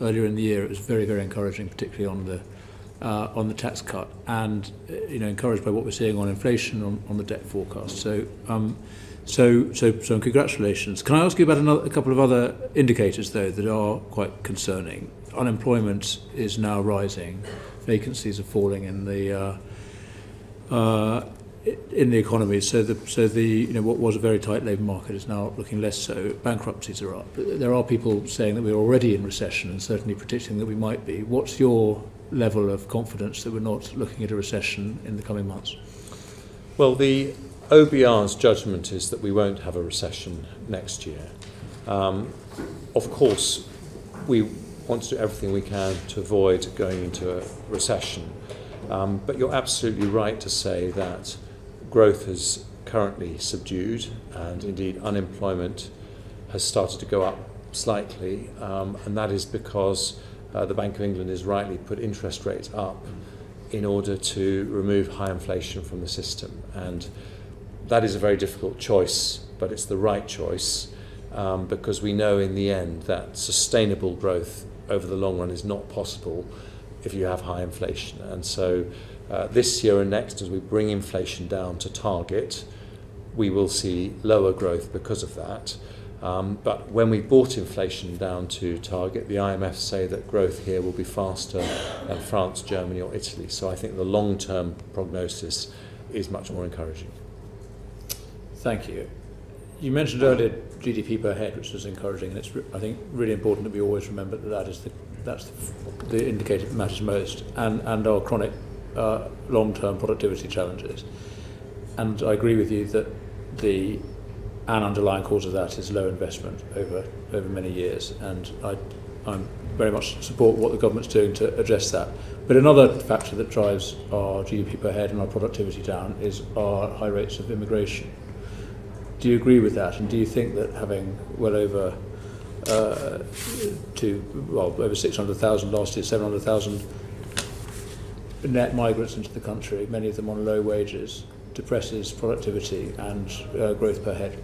earlier in the year, it was very, very encouraging, particularly on the uh, on the tax cut, and uh, you know encouraged by what we're seeing on inflation on, on the debt forecast. So, um, so, so, so, congratulations. Can I ask you about another, a couple of other indicators though that are quite concerning? Unemployment is now rising, vacancies are falling in the uh, uh, in the economy. So the so the you know what was a very tight labour market is now looking less so. Bankruptcies are up. There are people saying that we're already in recession and certainly predicting that we might be. What's your level of confidence that we're not looking at a recession in the coming months? Well, the OBR's judgment is that we won't have a recession next year. Um, of course, we want to do everything we can to avoid going into a recession. Um, but you're absolutely right to say that growth is currently subdued, and indeed unemployment has started to go up slightly, um, and that is because uh, the Bank of England has rightly put interest rates up in order to remove high inflation from the system. And that is a very difficult choice, but it's the right choice um, because we know in the end that sustainable growth over the long run is not possible if you have high inflation. And so this year and next, as we bring inflation down to target, we will see lower growth because of that. Um, but when we brought inflation down to target, the IMF say that growth here will be faster than France, Germany, or Italy. So I think the long term prognosis is much more encouraging. Thank you. You mentioned earlier GDP per head, which is encouraging, and it's I think really important that we always remember that that is the that's the, the indicator that matters most, and and our chronic uh, long-term productivity challenges. And I agree with you that the an underlying cause of that is low investment over over many years, and I I'm very much support what the government's doing to address that. But another factor that drives our GDP per head and our productivity down is our high rates of immigration. Do you agree with that, and do you think that having well over uh, to well over 600,000 last year, 700,000 net migrants into the country, many of them on low wages, depresses productivity and uh, growth per head?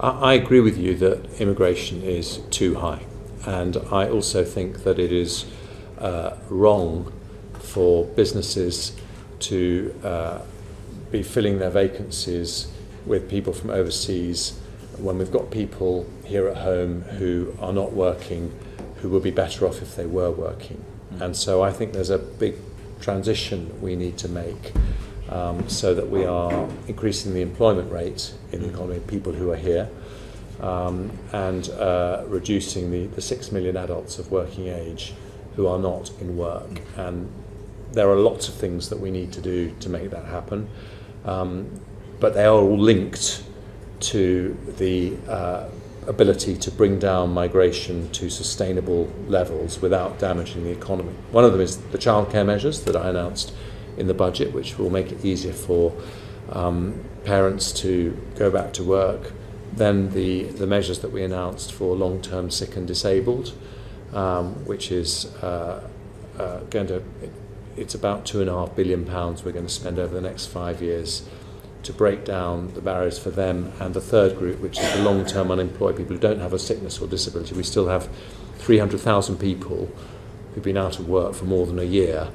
I, agree with you that immigration is too high, and I also think that it is uh, wrong for businesses to uh, be filling their vacancies with people from overseas when we've got people here at home who are not working who would be better off if they were working. Mm. And so I think there's a big transition we need to make um, so that we are increasing the employment rate in the economy of people who are here um, and uh, reducing the, the six million adults of working age who are not in work. And there are lots of things that we need to do to make that happen. Um, but they are all linked to the uh, ability to bring down migration to sustainable levels without damaging the economy. One of them is the childcare measures that I announced in the budget, which will make it easier for um, parents to go back to work. Then the, the measures that we announced for long term sick and disabled, um, which is uh, uh, going to, it's about two and a half billion pounds we're going to spend over the next five years to break down the barriers for them and the third group, which is the long term unemployed people who don't have a sickness or disability. We still have 300,000 people who've been out of work for more than a year,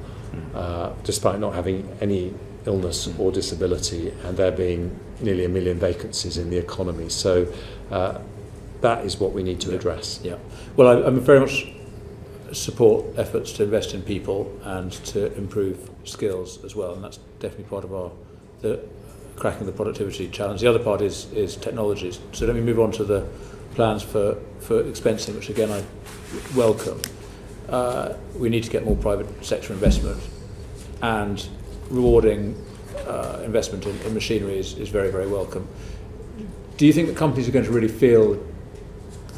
uh, despite not having any illness or disability, and there being nearly a million vacancies in the economy. So uh, that is what we need to address. Yeah. Well, I, I'm very much support efforts to invest in people and to improve skills as well, and that's definitely part of our the cracking the productivity challenge. The other part is, is technologies. So let me move on to the plans for, for expensing, which again I welcome. Uh, we need to get more private sector investment and rewarding uh, investment in, in machinery is, is very, very welcome. Do you think that companies are going to really feel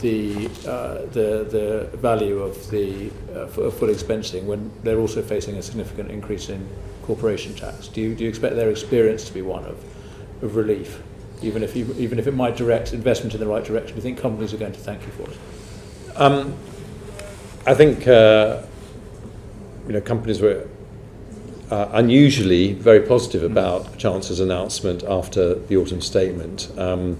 the, uh, the, the value of the uh, full expensing when they're also facing a significant increase in corporation tax? Do you, do you expect their experience to be one of, of relief, even if, you, even if it might direct investment in the right direction? Do you think companies are going to thank you for it? Um, I think uh, you know companies were uh, unusually very positive about Chancellor's announcement after the autumn statement. Um,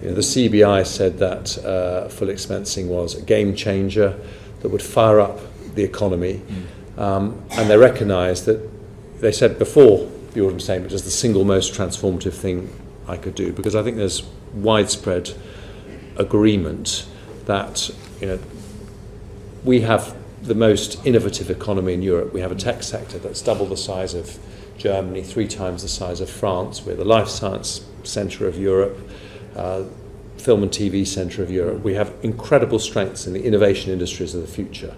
you know, the CBI said that uh, full expensing was a game changer that would fire up the economy, um, and they recognised that they said before the autumn statement as the single most transformative thing I could do because I think there's widespread agreement that you know we have the most innovative economy in Europe. We have a tech sector that's double the size of Germany, three times the size of France. We're the life science centre of Europe, uh, film and TV centre of Europe. We have incredible strengths in the innovation industries of the future,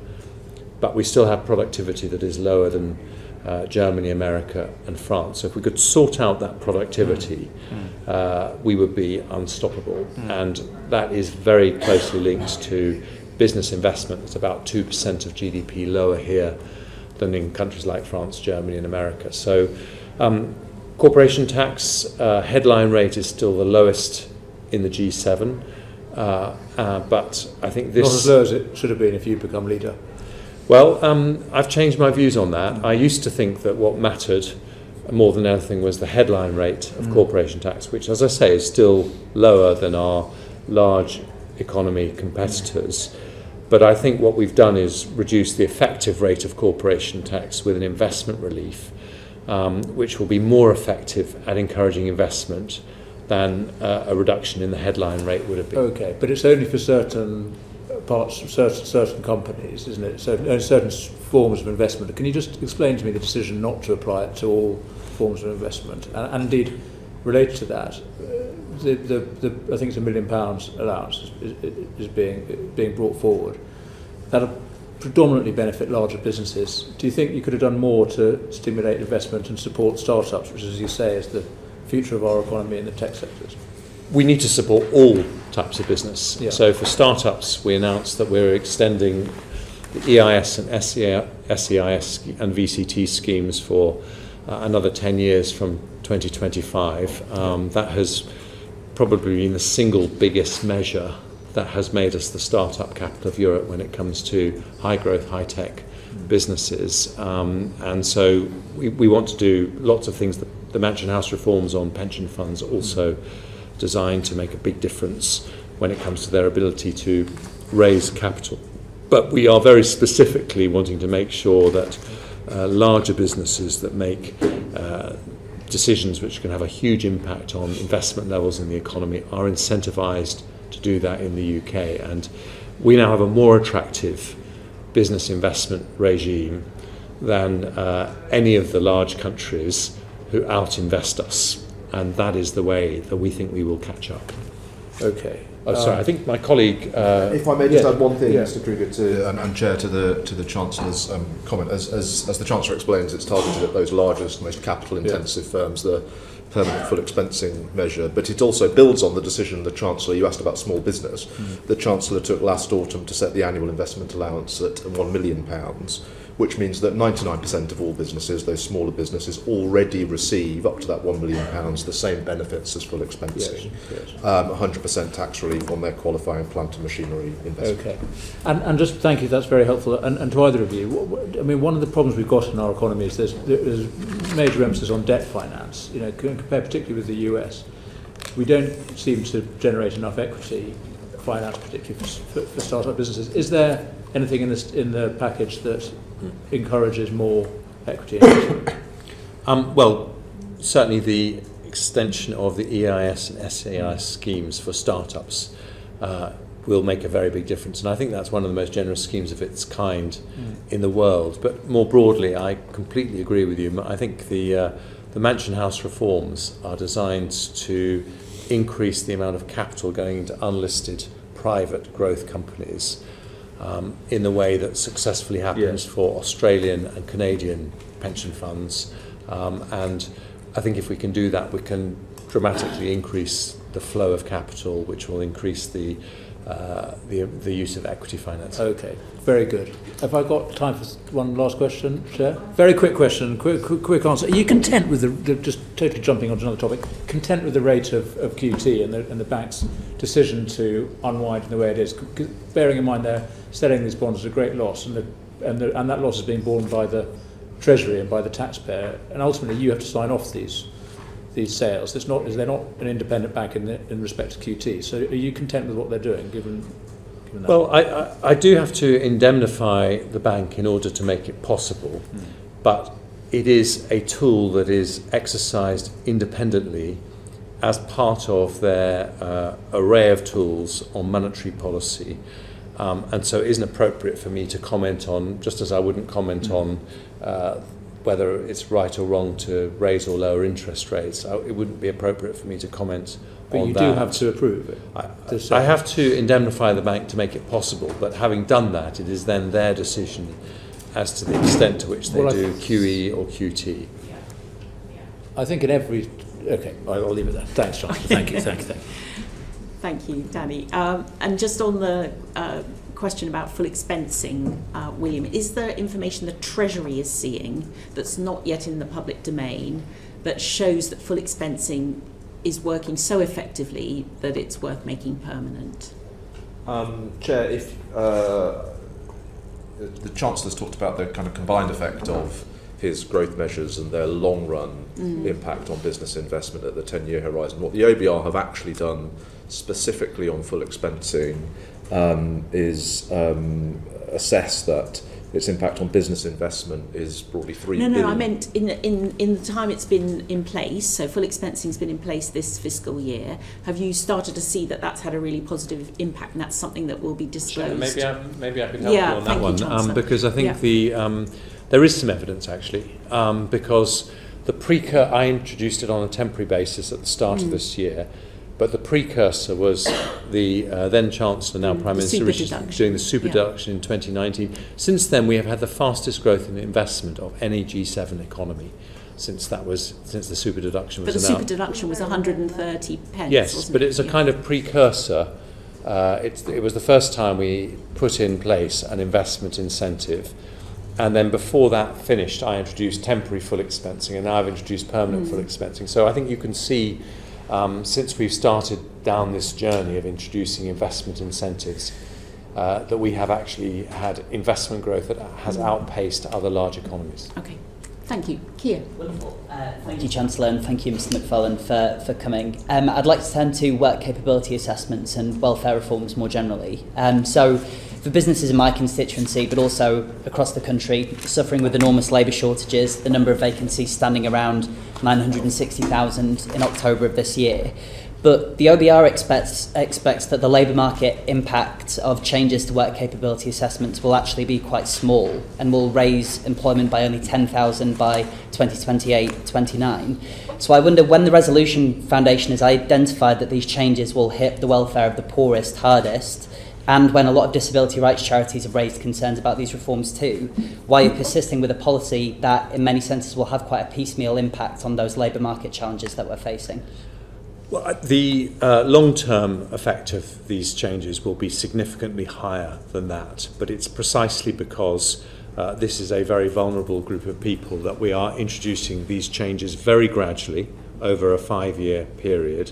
but we still have productivity that is lower than uh, Germany, America, and France. So if we could sort out that productivity, uh, we would be unstoppable. And that is very closely linked to business investment. It's about 2% of GDP lower here than in countries like France, Germany, and America. So um, corporation tax uh, headline rate is still the lowest in the G7. Uh, uh, but I think this... Not as low as it should have been if you become leader. Well, um, I've changed my views on that. I used to think that what mattered more than anything was the headline rate of corporation tax, which, as I say, is still lower than our large economy competitors. But I think what we've done is reduce the effective rate of corporation tax with an investment relief, um, which will be more effective at encouraging investment than uh, a reduction in the headline rate would have been. Okay, but it's only for certain parts of certain, certain companies, isn't it? Uh, certain, certain forms of investment. Can you just explain to me the decision not to apply it to all forms of investment? And, and indeed, related to that, uh, the, the, the, I think it's a million pounds allowance is, is, is being, being brought forward. That'll predominantly benefit larger businesses. Do you think you could have done more to stimulate investment and support startups, which, as you say, is the future of our economy in the tech sectors? We need to support all types of business. Yeah. So for startups, we announced that we're extending the EIS and SEIS and VCT schemes for uh, another 10 years from 2025. Um, that has probably been the single biggest measure that has made us the startup capital of Europe when it comes to high growth, high tech businesses. Um, and so we, we want to do lots of things. The, the Mansion House reforms on pension funds also designed to make a big difference when it comes to their ability to raise capital. But we are very specifically wanting to make sure that uh, larger businesses that make uh, decisions which can have a huge impact on investment levels in the economy are incentivized to do that in the UK. And we now have a more attractive business investment regime than uh, any of the large countries who outinvest us. and that is the way that we think we will catch up. Okay. Oh, sorry, um, I think my colleague. Uh, if I may just yeah, add one thing, yeah. Mr. Kruger, to and, and chair to the to the chancellor's um, comment. As, as as the chancellor explains, it's targeted at those largest, most capital-intensive yeah. firms. The permanent full expensing measure, but it also builds on the decision the Chancellor, you asked about small business, mm. the Chancellor took last autumn to set the annual investment allowance at £1 million. Pounds which means that 99% of all businesses, those smaller businesses, already receive up to that £1 million the same benefits as full expensing. Yes, yes. Um, 100% tax relief on their qualifying plant and machinery investment. Okay. And, and just thank you, that's very helpful. And, and to either of you, I mean, one of the problems we've got in our economy is there's, there's major emphasis on debt finance, you know, compared particularly with the US. We don't seem to generate enough equity finance, particularly for, for, for startup businesses. Is there anything in, this, in the package that encourages more equity? Um, well, certainly the extension of the EIS and SEIS schemes for startups uh, will make a very big difference. And I think that's one of the most generous schemes of its kind in the world. But more broadly, I completely agree with you. I think the, uh, the Mansion House reforms are designed to increase the amount of capital going into unlisted private growth companies um, in the way that successfully happens yeah. for Australian and Canadian pension funds. Um, and I think if we can do that, we can dramatically increase the flow of capital, which will increase the uh, the, the use of equity finance. Okay, very good. Have I got time for one last question, Chair? Very quick question, quick, quick, quick answer. Are you content with the, the, just totally jumping onto another topic, content with the rate of, of QT and the, and the bank's decision to unwind in the way it is? Bearing in mind they're selling these bonds at a great loss and, the, and, the, and that loss is being borne by the Treasury and by the taxpayer, and ultimately you have to sign off these these sales. It's not, they're not an independent bank in, the, in respect to QT. So are you content with what they're doing, given, given that? Well, I, I, I do have to indemnify the bank in order to make it possible, Mm. but it is a tool that is exercised independently as part of their uh, array of tools on monetary policy. Um, and so it isn't appropriate for me to comment on, just as I wouldn't comment Mm. on uh, whether it's right or wrong to raise or lower interest rates. I, it wouldn't be appropriate for me to comment but on you that. do have to approve it. I, to I have to indemnify the bank to make it possible, but having done that, it is then their decision as to the extent to which they Well, I- do QE or QT. I think in every... Okay, I'll leave it there. Thanks, John. Thank you, thank you, thank you. Thank you, Danny. Um, and just on the uh, question about full expensing, uh, William, is there information the Treasury is seeing that's not yet in the public domain that shows that full expensing is working so effectively that it's worth making permanent? Um, Chair, if uh, the Chancellor's talked about the kind of combined effect of his growth measures and their long run impact on business investment at the 10 year horizon. What the OBR have actually done specifically on full expensing um, is um, assess that its impact on business investment is broadly three No, no, billion. I meant in, in, in the time it's been in place, so full expensing's been in place this fiscal year, have you started to see that that's had a really positive impact and that's something that will be disclosed? Maybe I, maybe I can help Yeah, you on that thank you, one, um, because I think Yeah. the um, there is some evidence actually, um, because the precur I introduced it on a temporary basis at the start Mm. of this year, but the precursor was the uh, then Chancellor, now Mm, Prime Minister, deduction. doing the super Yeah. deduction in 2019. Since then, we have had the fastest growth in investment of any G7 economy since that was since the super deduction was But the announced. super deduction was 130 pence, Yes, but it? it's a Yeah. kind of precursor. Uh, it's, it was the first time we put in place an investment incentive. And then before that finished, I introduced temporary full expensing, and now I've introduced permanent full expensing. So I think you can see, um, since we've started down this journey of introducing investment incentives, uh, that we have actually had investment growth that has mm. outpaced other large economies. Okay. Thank you. Kia. Wonderful. Uh, thank you, Chancellor, and thank you, Mr McFarlane, for, for coming. Um, I'd like to turn to work capability assessments and welfare reforms more generally. Um, so for businesses in my constituency, but also across the country, suffering with enormous labour shortages, the number of vacancies standing around 960,000 in October of this year. But the OBR expects, expects that the labour market impact of changes to work capability assessments will actually be quite small and will raise employment by only 10,000 by 2028-29. So I wonder when the Resolution Foundation has identified that these changes will hit the welfare of the poorest hardest, and when a lot of disability rights charities have raised concerns about these reforms too, why you're persisting with a policy that in many senses will have quite a piecemeal impact on those labour market challenges that we're facing. Well, the uh, long-term effect of these changes will be significantly higher than that, but it's precisely because uh, this is a very vulnerable group of people that we are introducing these changes very gradually over a five-year period.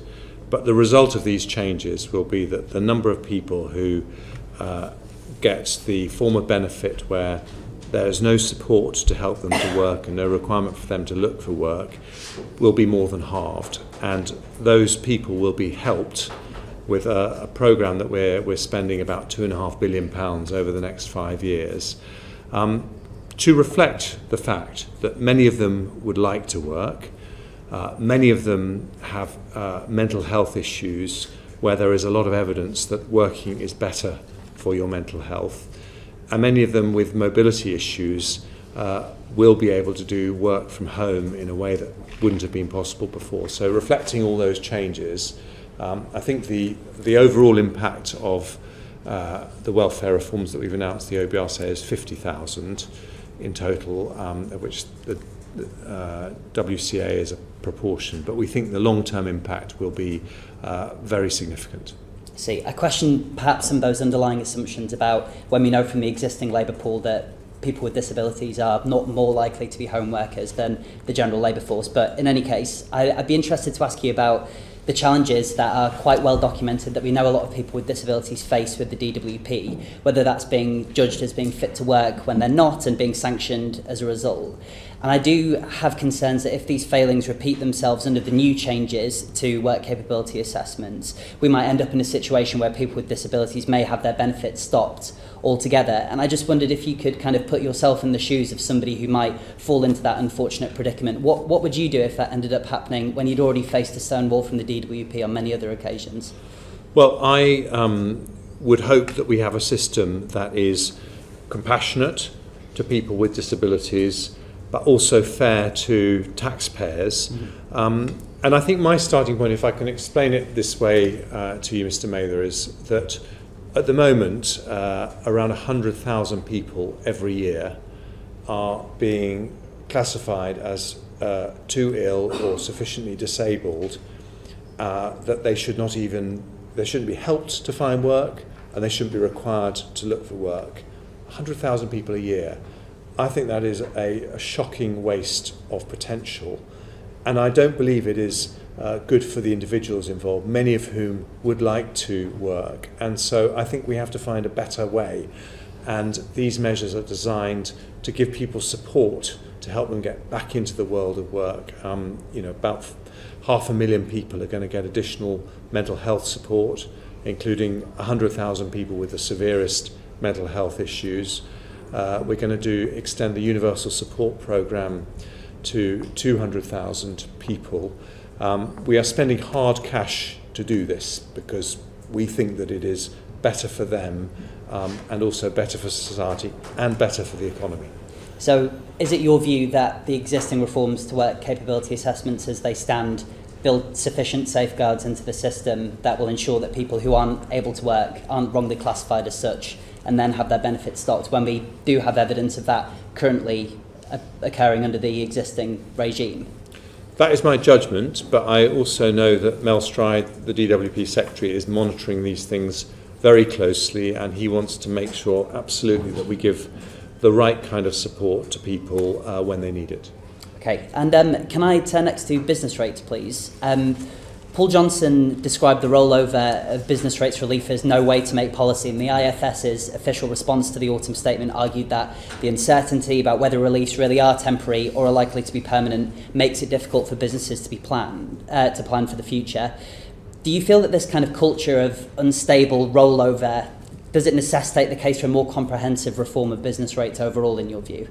But the result of these changes will be that the number of people who uh, get the form of benefit where there is no support to help them to work and no requirement for them to look for work will be more than halved. And those people will be helped with a, a programme that we're, we're spending about two and a half billion pounds over the next five years um, to reflect the fact that many of them would like to work. Uh, many of them have uh, mental health issues where there is a lot of evidence that working is better for your mental health. And many of them with mobility issues uh, will be able to do work from home in a way that wouldn't have been possible before. So, reflecting all those changes, um, I think the, the overall impact of uh, the welfare reforms that we've announced, the OBR say, is 50,000 in total, um, of which the uh, WCA is a proportion. But we think the long term impact will be uh, very significant. See, I question perhaps some of those underlying assumptions about when we know from the existing labour pool that people with disabilities are not more likely to be home workers than the general labour force. But in any case, I, I'd be interested to ask you about the challenges that are quite well documented that we know a lot of people with disabilities face with the DWP, whether that's being judged as being fit to work when they're not and being sanctioned as a result. And I do have concerns that if these failings repeat themselves under the new changes to work capability assessments, we might end up in a situation where people with disabilities may have their benefits stopped altogether. And I just wondered if you could kind of put yourself in the shoes of somebody who might fall into that unfortunate predicament. What, what would you do if that ended up happening when you'd already faced a stone wall from the DWP on many other occasions? Well, I um, would hope that we have a system that is compassionate to people with disabilities, but also fair to taxpayers. Mm-hmm. Um, and I think my starting point, if I can explain it this way uh, to you, Mr. Mather, is that at the moment, uh, around 100,000 people every year are being classified as uh, too ill or sufficiently disabled uh, that they should not even, they shouldn't be helped to find work and they shouldn't be required to look for work. 100,000 people a year. I think that is a, a shocking waste of potential. And I don't believe it is uh, good for the individuals involved, many of whom would like to work. And so I think we have to find a better way. And these measures are designed to give people support to help them get back into the world of work. Um, you know, about half a million people are going to get additional mental health support, including 100,000 people with the severest mental health issues. Uh, we're going to do extend the universal support program to 200,000 people. Um, we are spending hard cash to do this because we think that it is better for them um, and also better for society and better for the economy. So is it your view that the existing reforms to work capability assessments as they stand build sufficient safeguards into the system that will ensure that people who aren't able to work aren't wrongly classified as such and then have their benefits stopped when we do have evidence of that currently occurring under the existing regime? That is my judgment, but I also know that Mel Stride, the DWP Secretary, is monitoring these things very closely and he wants to make sure absolutely that we give the right kind of support to people uh, when they need it. Okay, and um, can I turn next to business rates, please? Um, Paul Johnson described the rollover of business rates relief as no way to make policy, and the IFS's official response to the autumn statement argued that the uncertainty about whether reliefs really are temporary or are likely to be permanent makes it difficult for businesses to be plan uh, to plan for the future. Do you feel that this kind of culture of unstable rollover does it necessitate the case for a more comprehensive reform of business rates overall, in your view?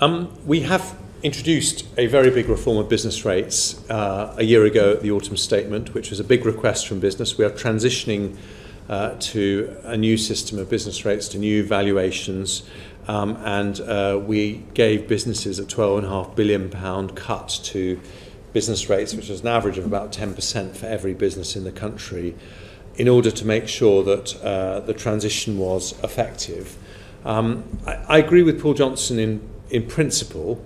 Um, we have introduced a very big reform of business rates uh, a year ago at the autumn statement, which was a big request from business. We are transitioning uh, to a new system of business rates, to new valuations, um, and uh, we gave businesses a £12.5 billion cut to business rates, which is an average of about 10% for every business in the country, in order to make sure that uh, the transition was effective. Um, I, I agree with Paul Johnson in, in principle.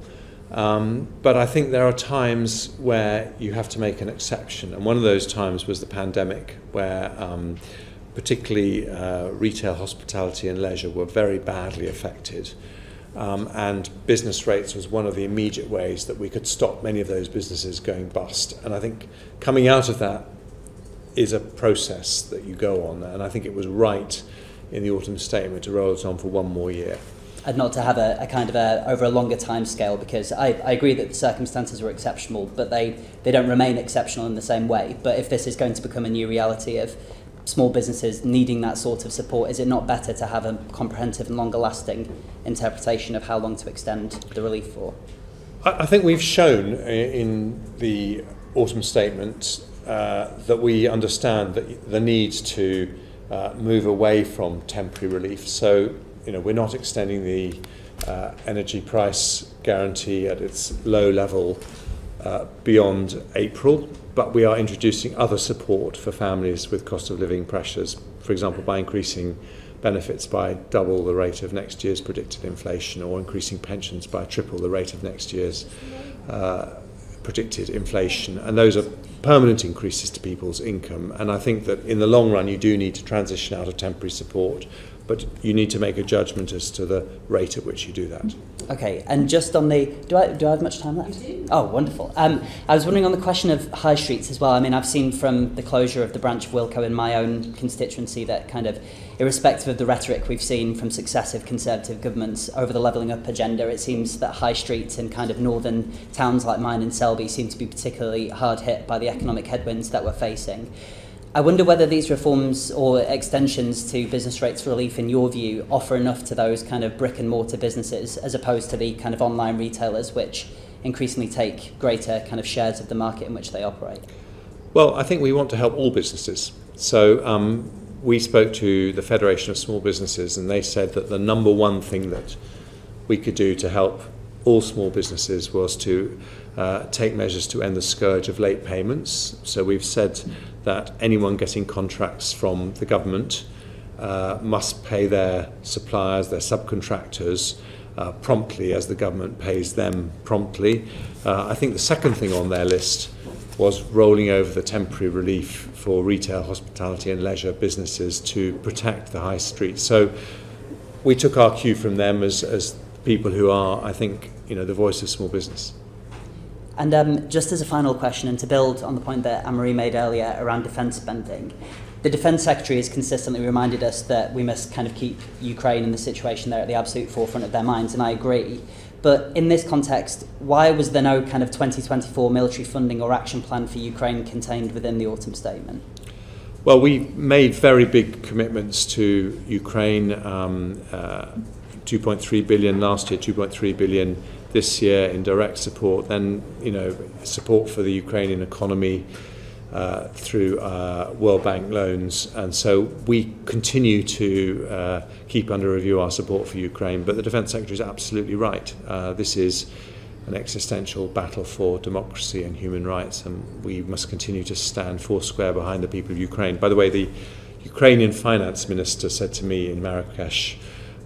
Um, but I think there are times where you have to make an exception. And one of those times was the pandemic, where um, particularly uh, retail, hospitality, and leisure were very badly affected. Um, and business rates was one of the immediate ways that we could stop many of those businesses going bust. And I think coming out of that is a process that you go on. And I think it was right in the autumn statement to roll it on for one more year. And not to have a, a kind of a over a longer time scale because I, I agree that the circumstances were exceptional, but they, they don't remain exceptional in the same way. But if this is going to become a new reality of small businesses needing that sort of support, is it not better to have a comprehensive and longer lasting interpretation of how long to extend the relief for? I, I think we've shown in the autumn statement uh, that we understand that the need to uh, move away from temporary relief. So you know, we're not extending the uh, energy price guarantee at its low level uh, beyond April, but we are introducing other support for families with cost of living pressures, for example, by increasing benefits by double the rate of next year's predicted inflation or increasing pensions by triple the rate of next year's uh, predicted inflation. And those are permanent increases to people's income. And I think that in the long run, you do need to transition out of temporary support but you need to make a judgment as to the rate at which you do that. Okay, and just on the, do I, do I have much time left? Oh, wonderful. Um, I was wondering on the question of high streets as well. I mean, I've seen from the closure of the branch of Wilko in my own constituency that kind of, irrespective of the rhetoric we've seen from successive Conservative governments over the levelling up agenda, it seems that high streets in kind of northern towns like mine and Selby seem to be particularly hard hit by the economic headwinds that we're facing. I wonder whether these reforms or extensions to business rates relief, in your view, offer enough to those kind of brick and mortar businesses as opposed to the kind of online retailers which increasingly take greater kind of shares of the market in which they operate? Well, I think we want to help all businesses. So um, we spoke to the Federation of Small Businesses and they said that the number one thing that we could do to help all small businesses was to uh, take measures to end the scourge of late payments. So we've said that anyone getting contracts from the government uh, must pay their suppliers, their subcontractors, uh, promptly as the government pays them promptly. Uh, I think the second thing on their list was rolling over the temporary relief for retail, hospitality and leisure businesses to protect the high street. So we took our cue from them as, as people who are, I think, you know, the voice of small business. And um, just as a final question, and to build on the point that Anne-Marie made earlier around defence spending, the Defence Secretary has consistently reminded us that we must kind of keep Ukraine and the situation there at the absolute forefront of their minds, and I agree. But in this context, why was there no kind of 2024 military funding or action plan for Ukraine contained within the autumn statement? Well, we made very big commitments to Ukraine. Um, uh, 2.3 billion last year, 2.3 billion this year in direct support, then you know support for the Ukrainian economy uh, through uh, World Bank loans, and so we continue to uh, keep under review our support for Ukraine. But the Defence Secretary is absolutely right. Uh, this is an existential battle for democracy and human rights, and we must continue to stand foursquare behind the people of Ukraine. By the way, the Ukrainian finance minister said to me in Marrakesh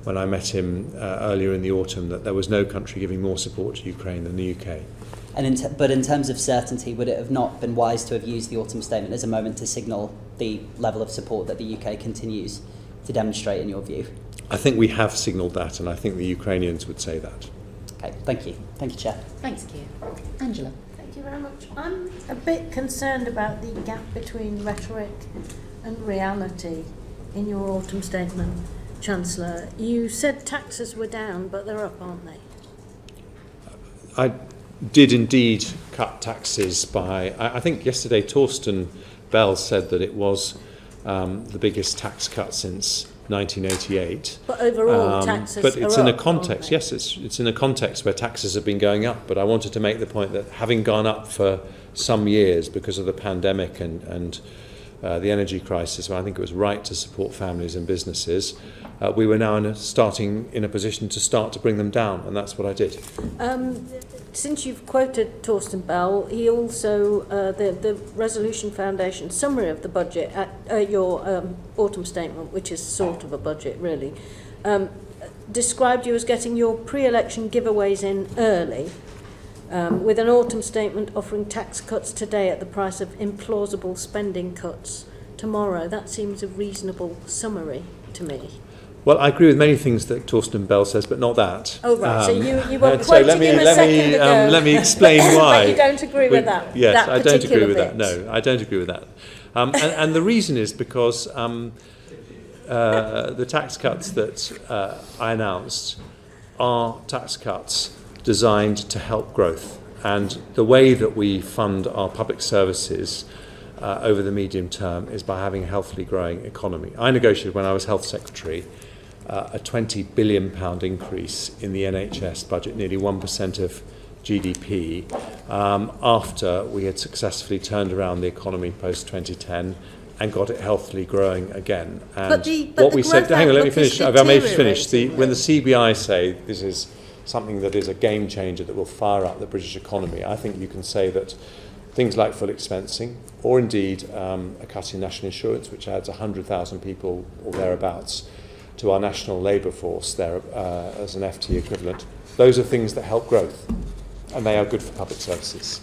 when I met him uh, earlier in the autumn that there was no country giving more support to Ukraine than the UK. And in t- but in terms of certainty, would it have not been wise to have used the autumn statement as a moment to signal the level of support that the UK continues to demonstrate, in your view? I think we have signalled that, and I think the Ukrainians would say that. Okay, thank you. Thank you, Chair. Thanks, Keir. Angela. Thank you very much. I'm a bit concerned about the gap between rhetoric and reality in your autumn statement. Chancellor, you said taxes were down, but they're up, aren't they? I did indeed cut taxes by, I, I think yesterday Torsten Bell said that it was um, the biggest tax cut since 1988. But overall, Um, taxes but it's in a up, aren't context, yes, it's, it's in a context where taxes have been going up. But I wanted to make the point that having gone up for some years because of the pandemic and, and uh, the energy crisis, when I think it was right to support families and businesses, uh, we were now in a, starting in a position to start to bring them down, and that's what I did. Um, since you've quoted Torsten Bell, he also, uh, the, the Resolution Foundation summary of the budget at uh, your um, autumn statement, which is sort of a budget really, um, described you as getting your pre-election giveaways in early, um, with an autumn statement offering tax cuts today at the price of implausible spending cuts tomorrow. That seems a reasonable summary to me. Well, I agree with many things that Torsten Bell says, but not that. Oh, right. So you- you were and so quoting let me, him a let second me, ago. Um, let me explain why. But you don't agree with that- Yes, that I don't agree with that. No, I don't agree with that. Um, and, and the reason is because um, uh, the tax cuts that uh, I announced are tax cuts designed to help growth. And the way that we fund our public services uh, over the medium term is by having a healthily growing economy. I negotiated when I was health secretary uh, a 20 billion pound increase in the NHS budget, nearly 1% of GDP, um, after we had successfully turned around the economy post 2010 and got it healthily growing again. And But the- but what the we said, hang on, let me finish. If I may just finish. The, when the CBI say this is something that is a game changer that will fire up the British economy, I think you can say that things like full expensing, or indeed um, a cut in national insurance, which adds 100,000 people or thereabouts to our national labour force there uh, as an FT equivalent, those are things that help growth, and they are good for public services.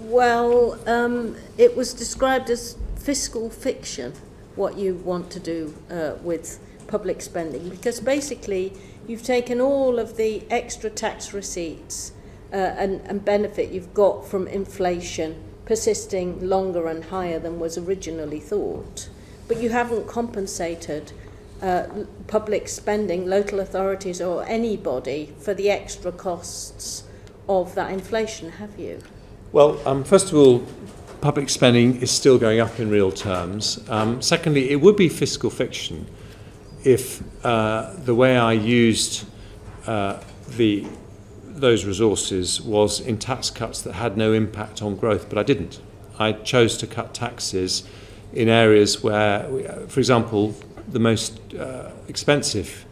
Well, um, it was described as fiscal fiction, what you want to do uh, with public spending because basically you've taken all of the extra tax receipts uh, and, and benefit you've got from inflation persisting longer and higher than was originally thought, but you haven't compensated uh, public spending, local authorities or anybody for the extra costs of that inflation, have you? Well, um, first of all, public spending is still going up in real terms. Um, secondly, it would be fiscal fiction if uh, the way I used uh, the those resources was in tax cuts that had no impact on growth, but I didn't. I chose to cut taxes in areas where, for example, the most uh, expensive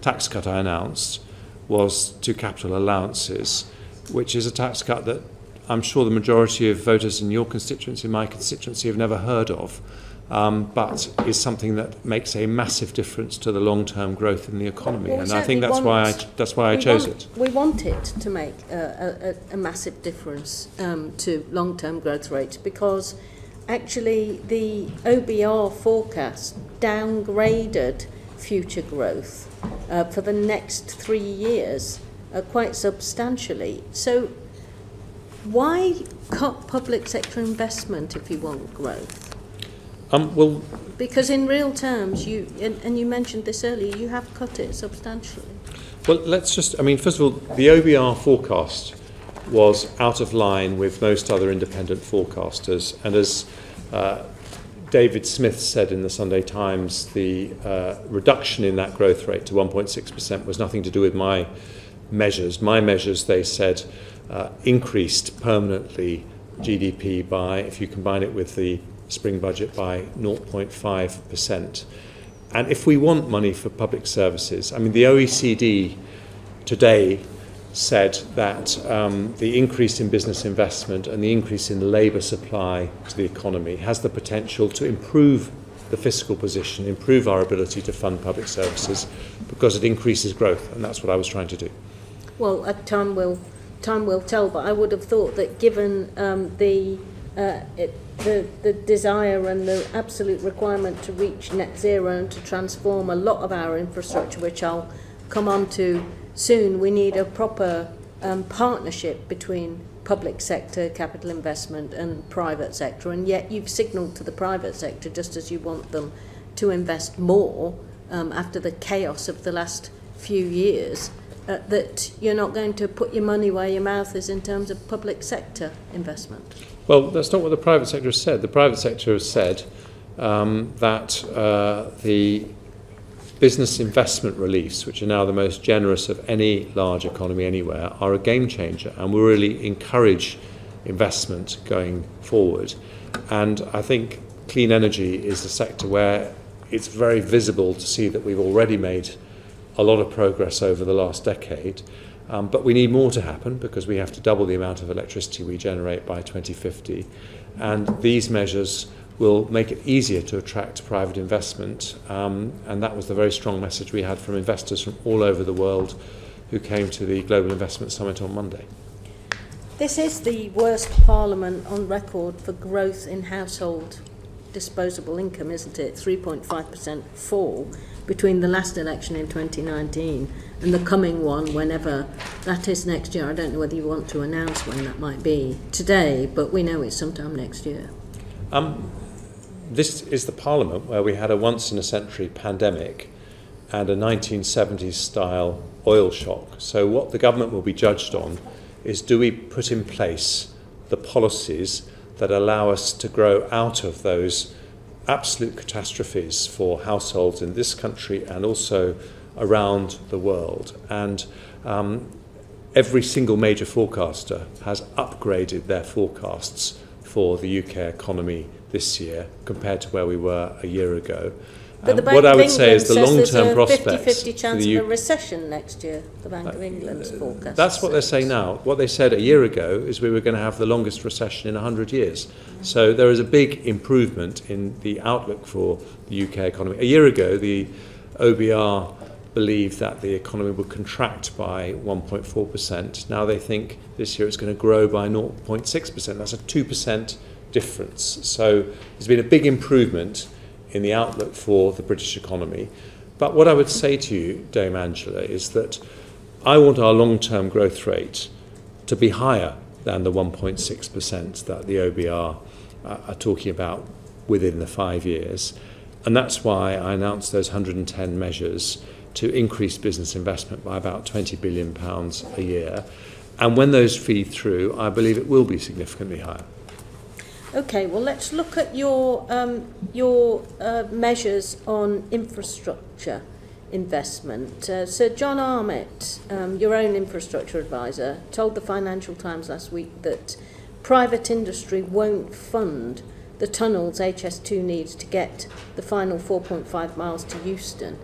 tax cut I announced was to capital allowances, which is a tax cut that I'm sure the majority of voters in your constituency, in my constituency, have never heard of, um, but is something that makes a massive difference to the long-term growth in the economy. Well, and I think that's why I, that's why I chose want, it. We want it to make a, a, a massive difference um, to long-term growth rates because actually the OBR forecast downgraded future growth uh, for the next three years uh, quite substantially. So why cut public sector investment if you want growth? Um, well, Because in real terms, you and, and you mentioned this earlier, you have cut it substantially. Well, let's just, I mean, first of all, the OBR forecast was out of line with most other independent forecasters. And as uh, David Smith said in the Sunday Times, the uh, reduction in that growth rate to 1.6% was nothing to do with my measures. My measures, they said, uh, increased permanently GDP by, if you combine it with the spring budget, by 0.5%. And if we want money for public services, I mean, the OECD today said that um, the increase in business investment and the increase in labour supply to the economy has the potential to improve the fiscal position, improve our ability to fund public services because it increases growth, and that's what I was trying to do. Well, uh, time will time will tell. But I would have thought that given um, the uh, it, the the desire and the absolute requirement to reach net zero and to transform a lot of our infrastructure, which I'll come on to soon, we need a proper um, partnership between public sector capital investment and private sector. And yet you've signalled to the private sector, just as you want them to invest more um, after the chaos of the last few years, uh, that you're not going to put your money where your mouth is in terms of public sector investment. Well, that's not what the private sector has said. The private sector has said um, that uh, the business investment reliefs, which are now the most generous of any large economy anywhere, are a game changer and will really encourage investment going forward. And I think clean energy is the sector where it's very visible to see that we've already made a lot of progress over the last decade. Um, but we need more to happen because we have to double the amount of electricity we generate by 2050. And these measures will make it easier to attract private investment. Um, and that was the very strong message we had from investors from all over the world who came to the Global Investment Summit on Monday. This is the worst parliament on record for growth in household disposable income, isn't it? 3.5% fall between the last election in 2019 and the coming one, whenever that is next year. I don't know whether you want to announce when that might be today, but we know it's sometime next year. Um, this is the parliament where we had a once in a century pandemic and a 1970s style oil shock. So, what the government will be judged on is do we put in place the policies that allow us to grow out of those absolute catastrophes for households in this country and also around the world. And um, every single major forecaster has upgraded their forecasts for the UK economy this year compared to where we were a year ago. But the Bank what I would say is the long-term there's a prospects 50-50 chance the of a recession next year, the Bank of England's uh, forecast. That's what they're saying now. What they said a year ago is we were going to have the longest recession in 100 years. So there is a big improvement in the outlook for the UK economy. A year ago, the OBR believed that the economy would contract by 1.4%. Now they think this year it's going to grow by 0.6%. That's a 2% difference. So there's been a big improvement in the outlook for the British economy. but what I would say to you, Dame Angela, is that I want our long-term growth rate to be higher than the 1.6% that the OBR uh, are talking about within the five years. And that's why I announced those 110 measures to increase business investment by about 20 billion pounds a year. And when those feed through, I believe it will be significantly higher. Okay, well, let's look at your, um, your uh, measures on infrastructure investment. Uh, Sir John Armitt, um, your own infrastructure advisor, told the Financial Times last week that private industry won't fund the tunnels HS2 needs to get the final 4.5 miles to Euston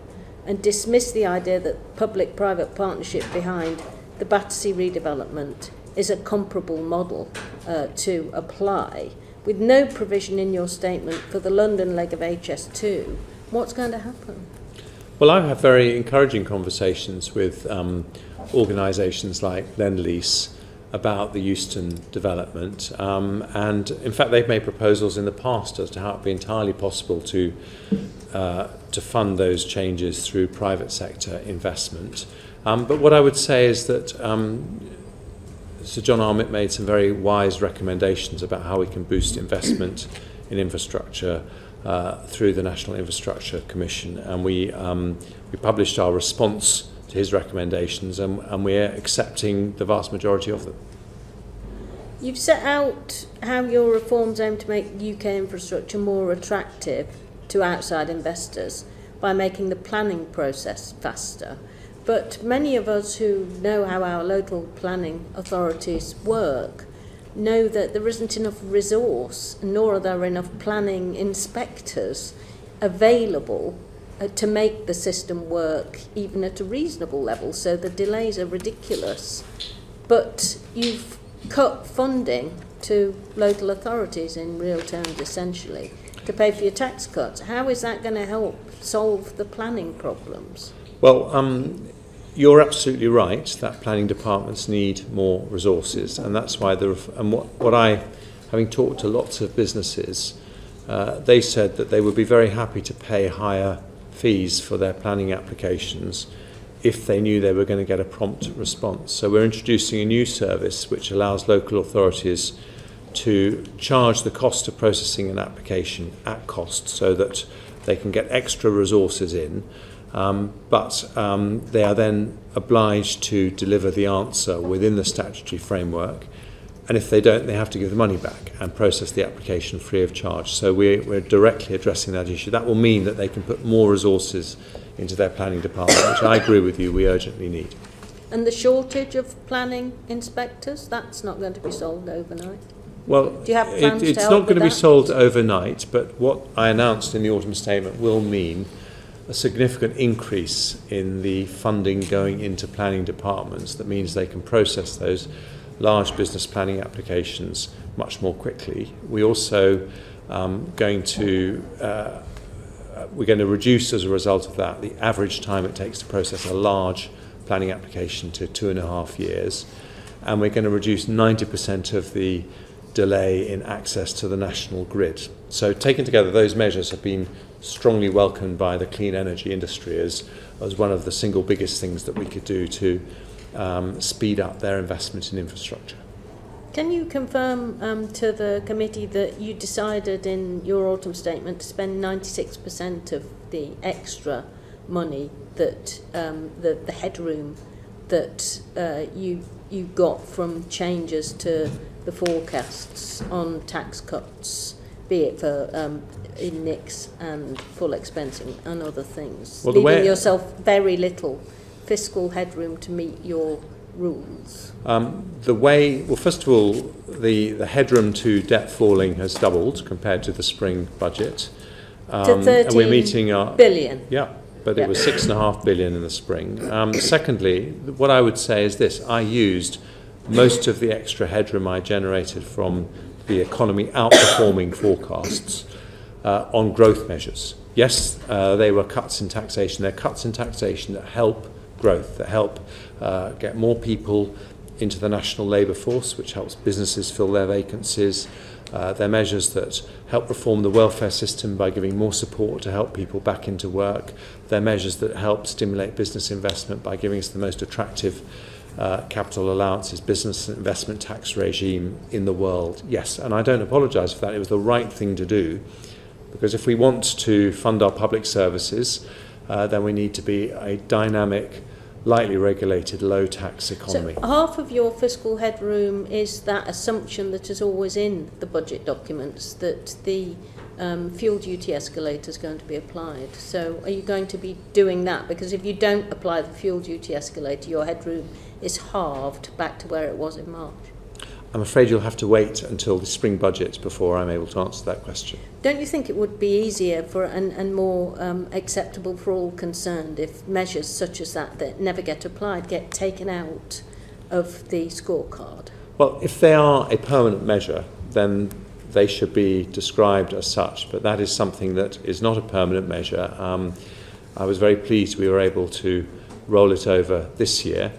and dismissed the idea that public-private partnership behind the Battersea redevelopment is a comparable model uh, to apply. With no provision in your statement for the London leg of HS2, what's going to happen? Well, I've had very encouraging conversations with um, organisations like Lendlease about the Euston development. Um, and in fact, they've made proposals in the past as to how it would be entirely possible to, uh, to fund those changes through private sector investment. Um, but what I would say is that um, Sir John Armit made some very wise recommendations about how we can boost investment in infrastructure uh, through the National Infrastructure Commission and we um, we published our response to his recommendations and, and we're accepting the vast majority of them. You've set out how your reforms aim to make UK infrastructure more attractive to outside investors by making the planning process faster. But many of us who know how our local planning authorities work know that there isn't enough resource, nor are there enough planning inspectors available uh, to make the system work even at a reasonable level. So the delays are ridiculous. But you've cut funding to local authorities in real terms, essentially, to pay for your tax cuts. How is that going to help solve the planning problems? Well, um, you're absolutely right that planning departments need more resources, and that's why the and what, what I, having talked to lots of businesses, uh, they said that they would be very happy to pay higher fees for their planning applications if they knew they were going to get a prompt response. So we're introducing a new service which allows local authorities to charge the cost of processing an application at cost so that they can get extra resources in um, but um, they are then obliged to deliver the answer within the statutory framework. And if they don't, they have to give the money back and process the application free of charge. So we're, we're directly addressing that issue. That will mean that they can put more resources into their planning department, which I agree with you, we urgently need. And the shortage of planning inspectors, that's not going to be solved overnight? Well, Do you have plans it, to it's not going to be solved overnight, but what I announced in the autumn statement will mean a significant increase in the funding going into planning departments that means they can process those large business planning applications much more quickly. We also um, going to uh, we're going to reduce as a result of that the average time it takes to process a large planning application to two and a half years, and we're going to reduce 90% of the delay in access to the national grid. So taken together, those measures have been strongly welcomed by the clean energy industry as, as one of the single biggest things that we could do to um, speed up their investment in infrastructure. Can you confirm um, to the committee that you decided in your autumn statement to spend 96% of the extra money that um, the, the headroom that uh, you you got from changes to the forecasts on tax cuts, be it for um, in NICs and full expensing and other things, Well, leaving way- yourself very little fiscal headroom to meet your rules. Um, the way, well, first of all, the, the headroom to debt falling has doubled compared to the spring budget. Um, To and we're meeting our, Billion. Yeah, but it was six and a half billion in the spring. Um, secondly, what I would say is this: I used most of the extra headroom I generated from the economy outperforming forecasts uh, on growth measures. Yes, uh, they were cuts in taxation. They're cuts in taxation that help growth, that help uh, get more people into the national labour force, which helps businesses fill their vacancies. Uh, they're measures that help reform the welfare system by giving more support to help people back into work. They're measures that help stimulate business investment by giving us the most attractive uh, capital allowances, business and investment tax regime in the world. Yes, and I don't apologise for that. It was the right thing to do because if we want to fund our public services, uh, then we need to be a dynamic, lightly regulated, low tax economy. So half of your fiscal headroom is that assumption that is always in the budget documents that the um, fuel duty escalator is going to be applied. So are you going to be doing that? Because if you don't apply the fuel duty escalator, your headroom is halved back to where it was in March. I'm afraid you'll have to wait until the spring budget before I'm able to answer that question. Don't you think it would be easier for and, and more um, acceptable for all concerned if measures such as that that never get applied get taken out of the scorecard? Well, if they are a permanent measure, then they should be described as such, but that is something that is not a permanent measure. Um, I was very pleased we were able to roll it over this year.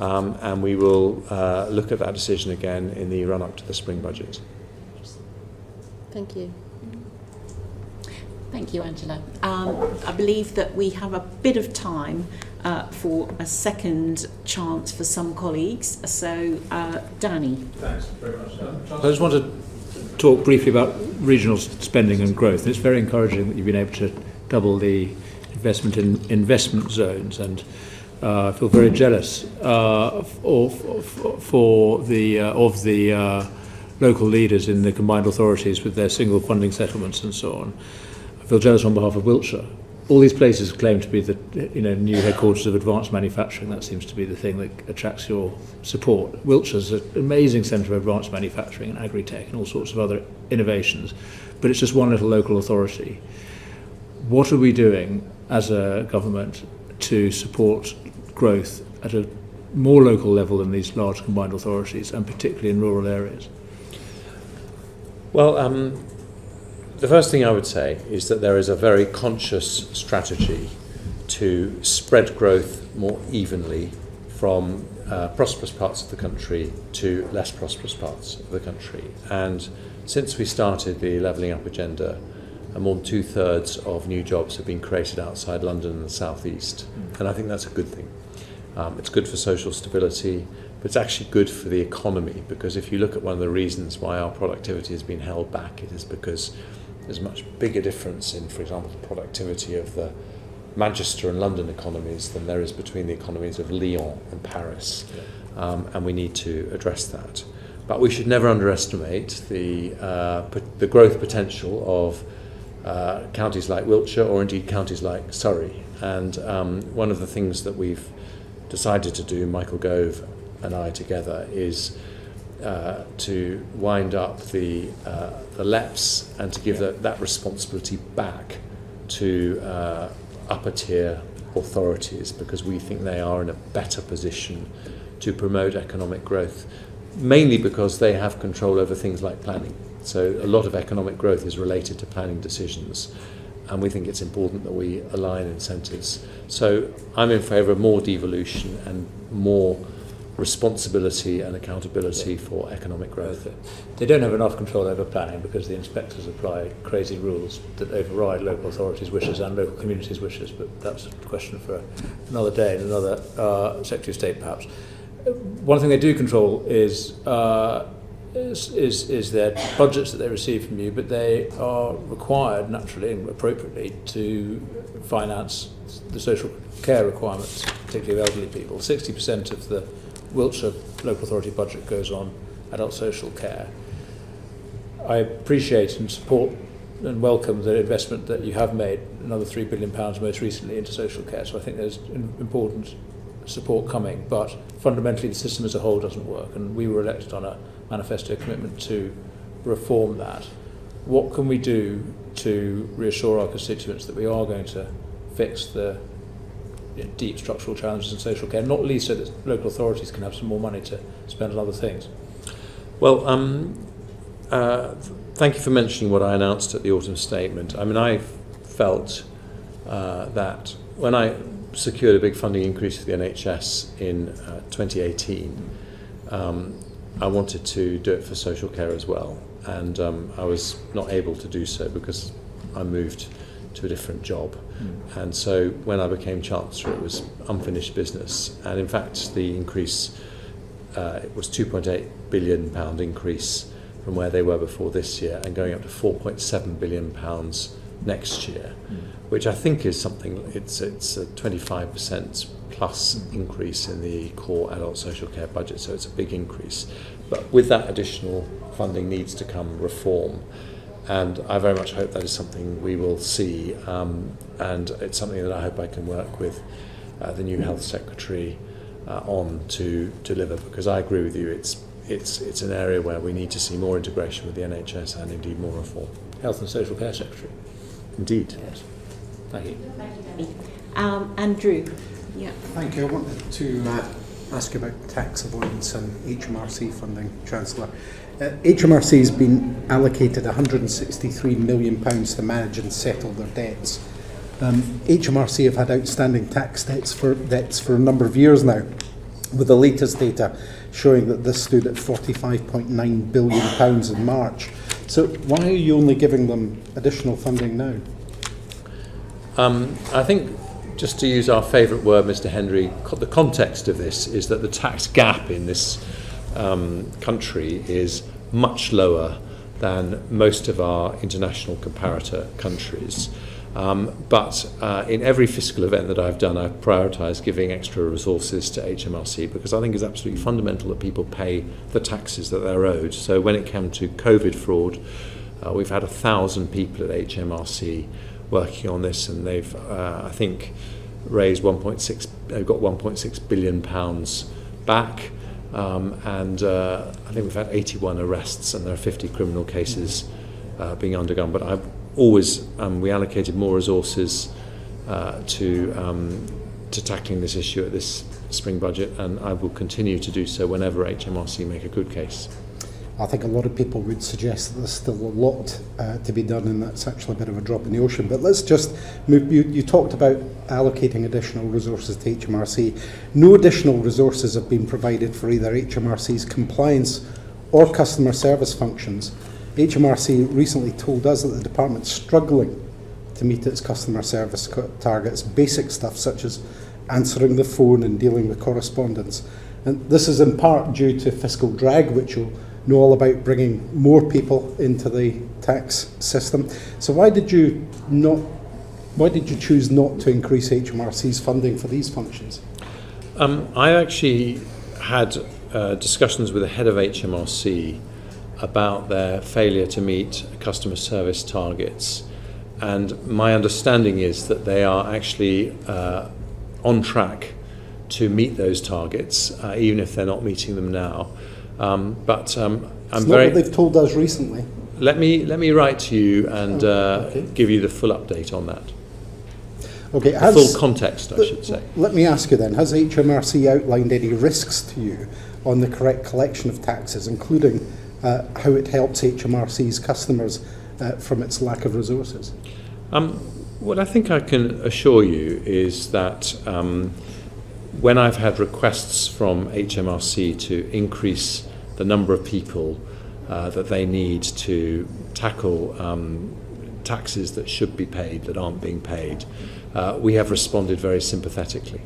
Um, and we will uh, look at that decision again in the run up to the spring budget. Thank you. Thank you, Angela. Um, I believe that we have a bit of time uh, for a second chance for some colleagues. So, uh, Danny. Thanks very much. I just want to talk briefly about regional spending and growth. It's very encouraging that you've been able to double the investment in investment zones and I feel very jealous uh, of, for the uh, of the uh, local leaders in the combined authorities with their single funding settlements and so on. I feel jealous on behalf of Wiltshire. All these places claim to be the you know new headquarters of advanced manufacturing. That seems to be the thing that attracts your support. Wiltshire's an amazing centre of advanced manufacturing and agri-tech and all sorts of other innovations, but it's just one little local authority. What are we doing as a government to support growth at a more local level than these large combined authorities, and particularly in rural areas? Well, um, the first thing I would say is that there is a very conscious strategy to spread growth more evenly from uh, prosperous parts of the country to less prosperous parts of the country. And since we started the Levelling Up agenda, more than two thirds of new jobs have been created outside London and the southeast. And I think that's a good thing. Um, it's good for social stability, but it's actually good for the economy because if you look at one of the reasons why our productivity has been held back, it is because there's a much bigger difference in, for example, the productivity of the Manchester and London economies than there is between the economies of Lyon and Paris. Yeah. Um, and we need to address that. But we should never underestimate the, uh, the growth potential of uh, counties like Wiltshire or indeed counties like Surrey. And um, one of the things that we've decided to do, Michael Gove and I together, is uh, to wind up the, uh, the LEPs and to give yeah. that, that responsibility back to uh, upper tier authorities because we think they are in a better position to promote economic growth, mainly because they have control over things like planning. So a lot of economic growth is related to planning decisions and we think it's important that we align incentives. So I'm in favour of more devolution and more responsibility and accountability yeah. for economic growth. They don't have enough control over planning because the inspectors apply crazy rules that override local authorities' wishes and local communities' wishes, but that's a question for another day and another uh, Secretary of State perhaps. One thing they do control is uh, is, is, is their budgets that they receive from you, but they are required naturally and appropriately to finance the social care requirements, particularly of elderly people. 60% of the Wiltshire local authority budget goes on adult social care. I appreciate and support and welcome the investment that you have made, another £3 billion most recently into social care. So I think there's important support coming, but fundamentally the system as a whole doesn't work. And we were elected on a manifesto commitment to reform that. What can we do to reassure our constituents that we are going to fix the you know, deep structural challenges in social care, not least so that local authorities can have some more money to spend on other things? Well, um, uh, thank you for mentioning what I announced at the autumn statement. I mean, I felt uh, that when I secured a big funding increase for the NHS in uh, 2018, um, I wanted to do it for social care as well. and um, I was not able to do so because I moved to a different job. Mm. And so when I became Chancellor, it was unfinished business. And in fact, the increase uh, it was 2.8 billion pound increase from where they were before this year, and going up to 4.7 billion pounds next year, Mm. which I think is something. It's it's a 25% plus increase in the core adult social care budget, so it's a big increase. But with that additional funding needs to come reform. And I very much hope that is something we will see, um, and it's something that I hope I can work with uh, the new health secretary uh, on to deliver. Because I agree with you, it's it's it's an area where we need to see more integration with the NHS and indeed more reform. Health and Social Care Secretary. Indeed. Yes. Thank you. Thank you, um, Andrew, yeah. Thank you. I wanted to uh, ask you about tax avoidance and HMRC funding, Chancellor. Uh, HMRC has been allocated £163 million to manage and settle their debts. Um, HMRC have had outstanding tax debts for, debts for a number of years now, with the latest data showing that this stood at £45.9 billion in March. So why are you only giving them additional funding now? Um, I think, just to use our favourite word, Mr. Hendry, the context of this is that the tax gap in this um, country is much lower than most of our international comparator countries. Um, but uh, in every fiscal event that I've done, I've prioritised giving extra resources to HMRC because I think it's absolutely fundamental that people pay the taxes that they're owed. So when it came to COVID fraud, uh, we've had a thousand people at HMRC working on this, and they've, uh, I think, raised 1.6. They've got 1.6 billion pounds back, um, and uh, I think we've had 81 arrests, and there are 50 criminal cases uh, being undergone. But I've always um, we allocated more resources uh, to um, to tackling this issue at this spring budget, and I will continue to do so whenever HMRC make a good case. I think a lot of people would suggest that there's still a lot uh, to be done, and that's actually a bit of a drop in the ocean. But let's just move. You, you talked about allocating additional resources to HMRC. No additional resources have been provided for either HMRC's compliance or customer service functions. HMRC recently told us that the department's struggling to meet its customer service targets, basic stuff such as answering the phone and dealing with correspondence. And this is in part due to fiscal drag, which you'll know all about bringing more people into the tax system. So why did you not? Why did you choose not to increase HMRC's funding for these functions? Um, I actually had uh, discussions with the head of HMRC about their failure to meet customer service targets. And my understanding is that they are actually uh, on track to meet those targets, uh, even if they're not meeting them now. Um, but um, I'm It's not very. what they've told us recently. Let me let me write to you and uh, okay. give you the full update on that. Okay, has, full context, I should say. Let me ask you then, has HMRC outlined any risks to you on the correct collection of taxes, including uh, how it helps HMRC's customers uh, from its lack of resources? Um, what I think I can assure you is that um, when I've had requests from HMRC to increase the number of people uh, that they need to tackle um, taxes that should be paid that aren't being paid, uh, we have responded very sympathetically.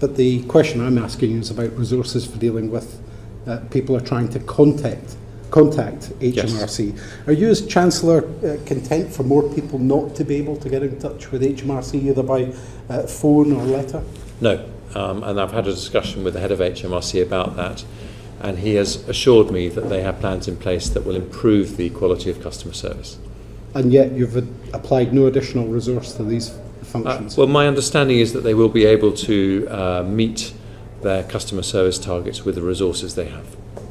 But the question I'm asking is about resources for dealing with uh, people are trying to contact contact HMRC. Are you as Chancellor uh, content for more people not to be able to get in touch with HMRC either by uh, phone or letter? No, um, and I've had a discussion with the head of HMRC about that, and he has assured me that they have plans in place that will improve the quality of customer service. And yet you've applied no additional resource to these Uh, functions. well, my understanding is that they will be able to uh, meet their customer service targets with the resources they have.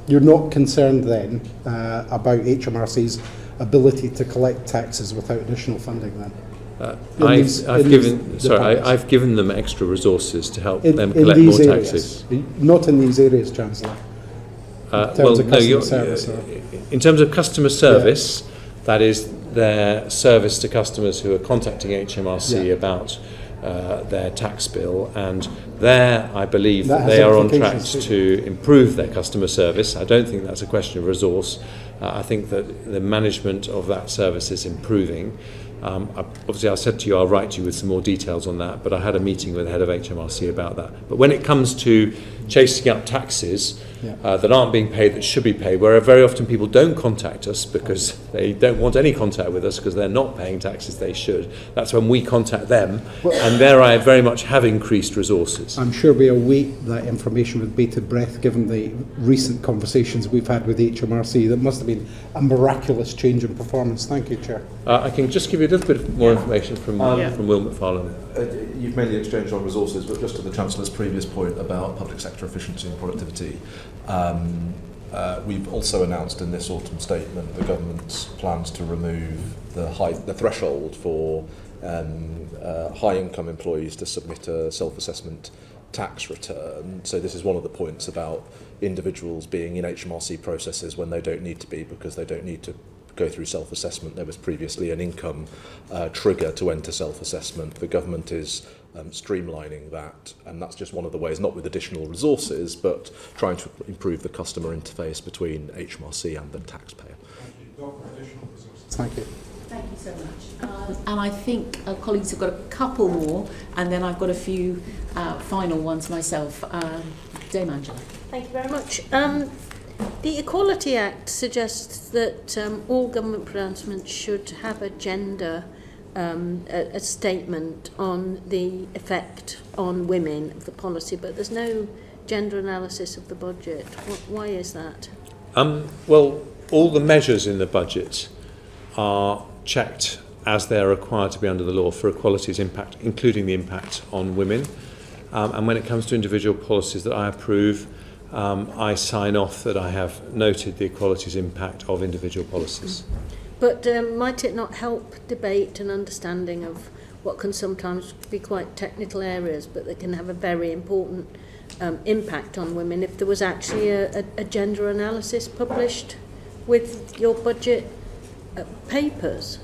You're not concerned then uh, about HMRC's ability to collect taxes without additional funding then? Uh, I've, these- I've given sorry. I, I've given them extra resources to help In, them collect more areas? taxes. Not in these areas, Chancellor. Uh, well, no, you're, service, uh, in terms of customer service, that is their service to customers who are contacting HMRC Yeah. about uh, their tax bill, and there I believe That that, they are on track to improve their customer service. I don't think that's a question of resource, Uh, I think that the management of that service is improving. Um, I, obviously, I said to you I'll write to you with some more details on that, but I had a meeting with the head of HMRC about that. But when it comes to chasing up taxes yeah. uh, that aren't being paid that should be paid, where very often people don't contact us because they don't want any contact with us because they're not paying taxes they should. That's when we contact them, well, and there I very much have increased resources. I'm sure we await that information with bated breath given the recent conversations we've had with HMRC. That must have been a miraculous change in performance. Thank you, Chair. Uh, I can just give you a little bit more yeah. information from, um, yeah. from Will McFarlane. Uh, you've mainly exchanged on resources, but just to the Chancellor's previous point about public sector efficiency and productivity, Um, uh, we've also announced in this autumn statement the government's plans to remove the, high, the threshold for um, uh, high-income employees to submit a self-assessment tax return. So this is one of the points about individuals being in HMRC processes when they don't need to be because they don't need to go through self-assessment. There was previously an income uh, trigger to enter self-assessment. The government is um, streamlining that, and that's just one of the ways, not with additional resources, but trying to improve the customer interface between HMRC and the taxpayer. Thank you. Thank you so much. Um, and I think uh, colleagues have got a couple more, and then I've got a few uh, final ones myself. Um, Dame Angela. Thank you very much. Um, the Equality Act suggests that um, all government pronouncements should have a gender um, a, a statement on the effect on women of the policy, but there's no gender analysis of the budget. What, why is that? Um, well, all the measures in the budget are checked as they are required to be under the law for equality's impact, including the impact on women. Um, and when it comes to individual policies that I approve, um, I sign off that I have noted the equality's impact of individual policies. Mm -hmm. But um, might it not help debate and understanding of what can sometimes be quite technical areas, but that can have a very important um, impact on women if there was actually a, a, a gender analysis published with your budget uh, papers?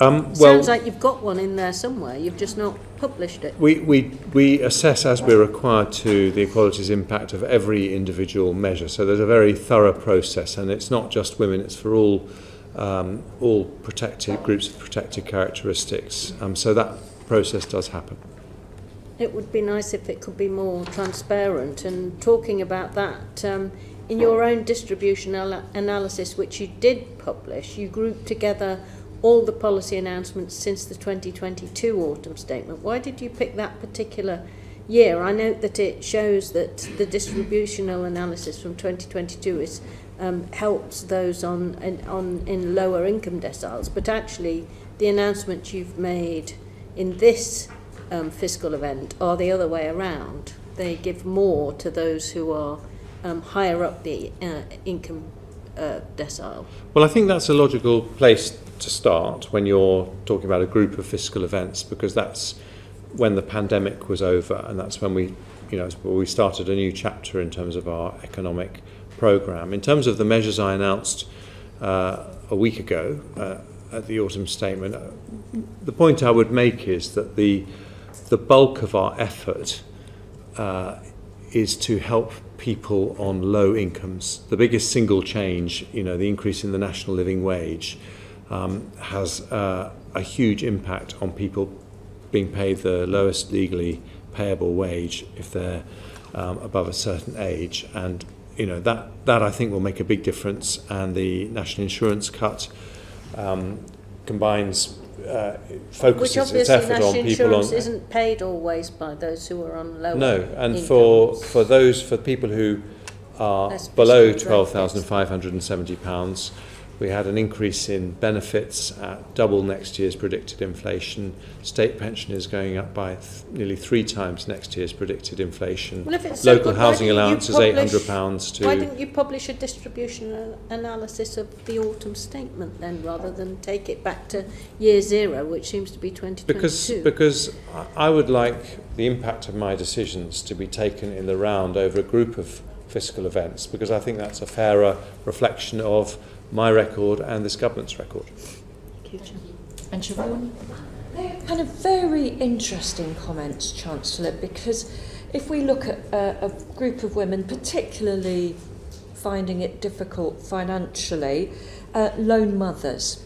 Um, well, Sounds like you've got one in there somewhere, you've just not published it. We, we, we assess as we're required to the equality's impact of every individual measure. So there's a very thorough process, and it's not just women, it's for all, um, all protected groups of protected characteristics. Um, so that process does happen. It would be nice if it could be more transparent and talking about that. Um, in your own distribution al- analysis, which you did publish, you grouped together all the policy announcements since the 2022 autumn statement. Why did you pick that particular year? I note that it shows that the distributional analysis from 2022 is um, helps those on, in, on in lower income deciles, but actually the announcements you've made in this um, fiscal event are the other way around. They give more to those who are um, higher up the uh, income uh, decile. Well, I think that's a logical place to start when you're talking about a group of fiscal events because that's when the pandemic was over and that's when we, you know, we started a new chapter in terms of our economic program. In terms of the measures I announced uh, a week ago uh, at the autumn statement, uh, the point I would make is that the the bulk of our effort uh, is to help people on low incomes. The biggest single change, you know, the increase in the national living wage, um, has uh, a huge impact on people being paid the lowest legally payable wage if they're um, above a certain age. And, you know that that I think will make a big difference. And the national insurance cut um, combines uh, focuses Which its effort on people on. isn't paid always by those who are on lower. No, and incomes. for for those for people who are below twelve thousand five hundred and seventy pounds. We had an increase in benefits at double next year's predicted inflation. State pension is going up by th- nearly three times next year's predicted inflation. Well, if it's so Local good, housing allowance is £800 to... Why didn't you publish a distribution analysis of the autumn statement then, rather than take it back to year zero, which seems to be 2022? Because, because I would like the impact of my decisions to be taken in the round over a group of fiscal events, because I think that's a fairer reflection of my record and this government's record. And Siobhain? They're kind of very interesting comments, Chancellor, because if we look at a, a group of women, particularly finding it difficult financially, uh, lone mothers.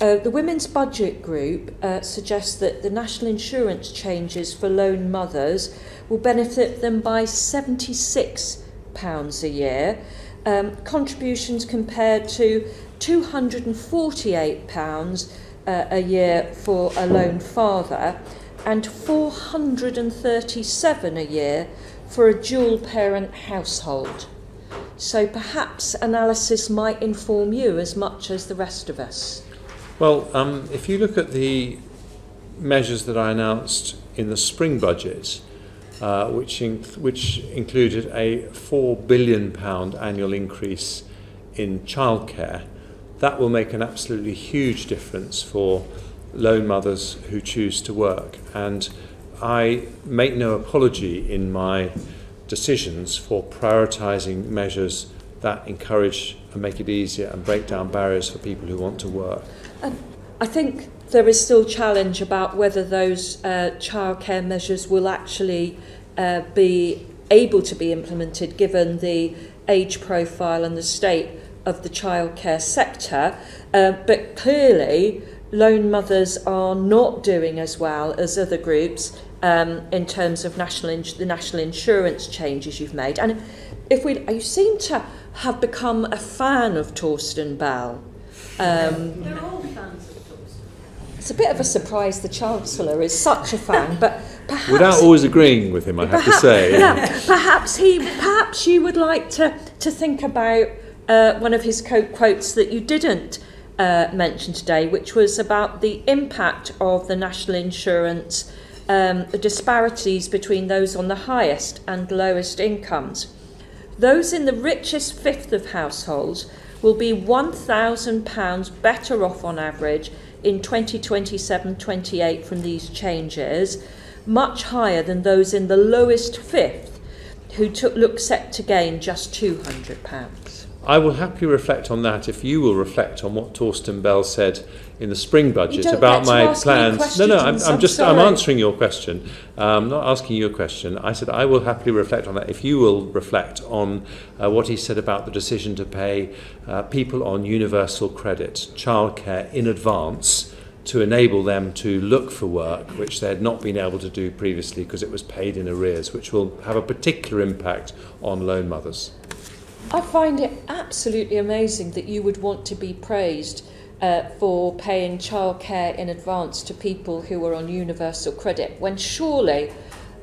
Uh, the Women's Budget Group uh, suggests that the national insurance changes for lone mothers will benefit them by £76 a year, um, contributions compared to £248 uh, a year for a lone father and 437 a year for a dual parent household. So perhaps analysis might inform you as much as the rest of us. Well, um, if you look at the measures that I announced in the spring budget, uh, which, inc which included a £4 billion annual increase in childcare. That will make an absolutely huge difference for lone mothers who choose to work. And I make no apology in my decisions for prioritising measures that encourage and make it easier and break down barriers for people who want to work. And I think there is still challenge about whether those uh, childcare measures will actually uh, be able to be implemented given the age profile and the state of the childcare sector. Uh, but clearly, lone mothers are not doing as well as other groups um, in terms of national ins- the national insurance changes you've made. And if we, you seem to have become a fan of Torsten Bell. Um, They're all fans. It's a bit of a surprise the Chancellor is such a fan, but perhaps Without always agreeing with him, I have to say. yeah, perhaps he, perhaps you would like to to think about uh, one of his co- quotes that you didn't uh, mention today, which was about the impact of the national insurance, um, the disparities between those on the highest and lowest incomes. Those in the richest fifth of households will be £1,000 better off on average in 2027-28 from these changes, much higher than those in the lowest fifth who took, look set to gain just £200. I will happily reflect on that if you will reflect on what Torsten Bell said in the spring budget about my plans. No, no, I'm, I'm I'm just I'm answering your question. I'm not asking you a question. I said I will happily reflect on that if you will reflect on uh, what he said about the decision to pay uh, people on universal credit childcare in advance to enable them to look for work, which they had not been able to do previously because it was paid in arrears, which will have a particular impact on lone mothers. I find it absolutely amazing that you would want to be praised uh, for paying childcare in advance to people who are on universal credit, when surely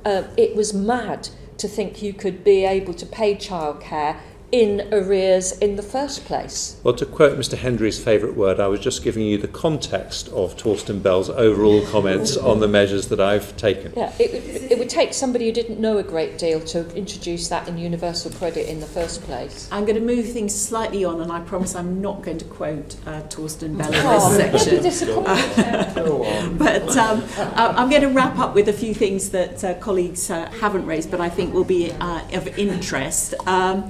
uh, it was mad to think you could be able to pay childcare in arrears in the first place. Well, to quote Mr. Hendry's favourite word, I was just giving you the context of Torsten Bell's overall comments on the measures that I've taken. Yeah, it, it, it would take somebody who didn't know a great deal to introduce that in universal credit in the first place. I'm going to move things slightly on, and I promise I'm not going to quote uh, Torsten Bell in Oh, this don't be section. disappointed. But um, I- I'm going to wrap up with a few things that uh, colleagues uh, haven't raised, but I think will be uh, of interest. Um,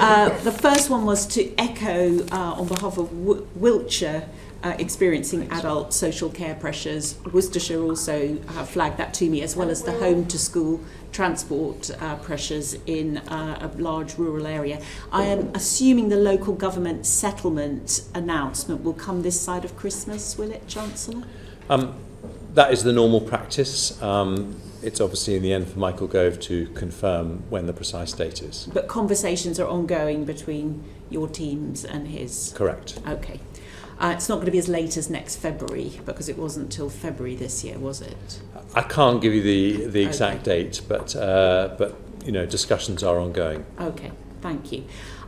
uh, the first one was to echo uh, on behalf of w- Wiltshire. Uh, experiencing adult social care pressures. Worcestershire also uh, flagged that to me, as well as the home to school transport uh, pressures in uh, a large rural area. I am assuming the local government settlement announcement will come this side of Christmas, will it, Chancellor? Um, that is the normal practice. Um, it's obviously in the end for Michael Gove to confirm when the precise date is. But conversations are ongoing between your teams and his? Correct. Okay. Uh, it's not going to be as late as next February because it wasn't till February this year, was it? I can't give you the, the exact okay. date, but, uh, but you know discussions are ongoing. Okay, thank you.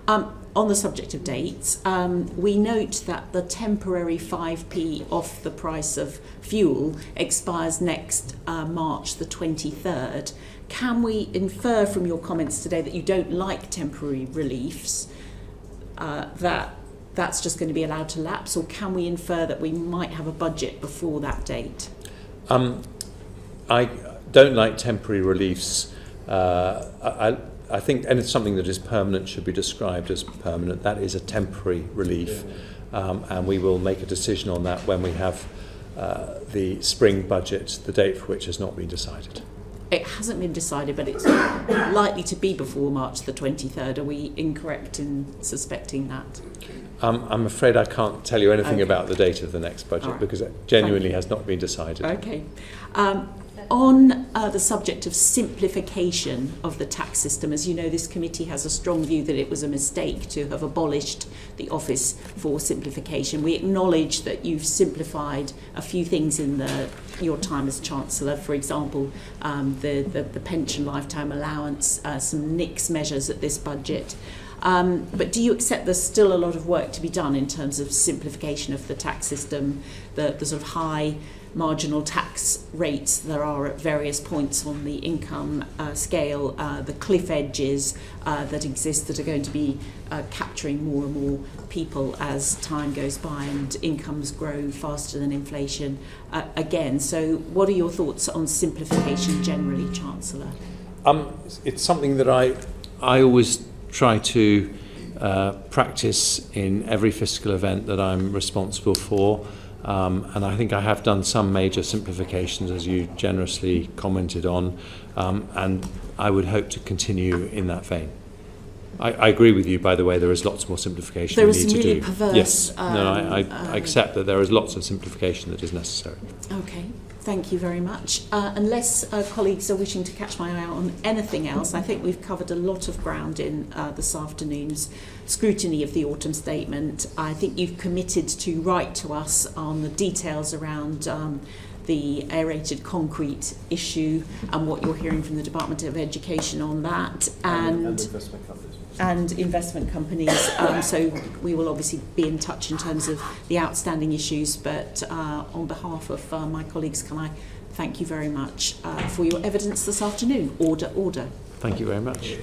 Um, on the subject of dates, um, we note that the temporary 5p off the price of fuel expires next uh, March the 23rd. Can we infer from your comments today that you don't like temporary reliefs, uh, that that's just going to be allowed to lapse, or can we infer that we might have a budget before that date? Um, I don't like temporary reliefs. Uh, I, I- think and it's something that is permanent should be described as permanent. That is a temporary relief, um, and we will make a decision on that when we have uh, the spring budget, the date for which has not been decided. it hasn't been decided, but it's likely to be before March the 23rd. Are we incorrect in suspecting that? Um, I'm afraid I can't tell you anything Okay. about the date of the next budget right. because it genuinely has not been decided. Okay. Um, on uh, the subject of simplification of the tax system, as you know, this committee has a strong view that it was a mistake to have abolished the Office for Simplification. We acknowledge that you've simplified a few things in the, your time as Chancellor, for example, um, the, the, the pension lifetime allowance, uh, some NICS measures at this budget. Um, but do you accept there's still a lot of work to be done in terms of simplification of the tax system, the, the sort of high marginal tax rates there are at various points on the income uh, scale, uh, the cliff edges uh, that exist that are going to be uh, capturing more and more people as time goes by and incomes grow faster than inflation uh, again. So, what are your thoughts on simplification generally, Chancellor? Um, it's something that I, I always try to uh, practice in every fiscal event that I'm responsible for. Um, and I think I have done some major simplifications, as you generously commented on, um, and I would hope to continue in that vein. I, I agree with you, by the way, there is lots more simplification There we need to really do. perverse, yes, no, I, I, um, I um, accept that there is lots of simplification that is necessary. Okay, thank you very much. Uh, unless uh, colleagues are wishing to catch my eye on anything else, I think we've covered a lot of ground in uh, this afternoon's scrutiny of the autumn statement. I think you've committed to write to us on the details around um, the aerated concrete issue and what you're hearing from the Department of Education on that and investment companies. and investment companies. Um, so we will obviously be in touch in terms of the outstanding issues. But uh, on behalf of uh, my colleagues, can I thank you very much uh, for your evidence this afternoon? Order, order. Thank you very much.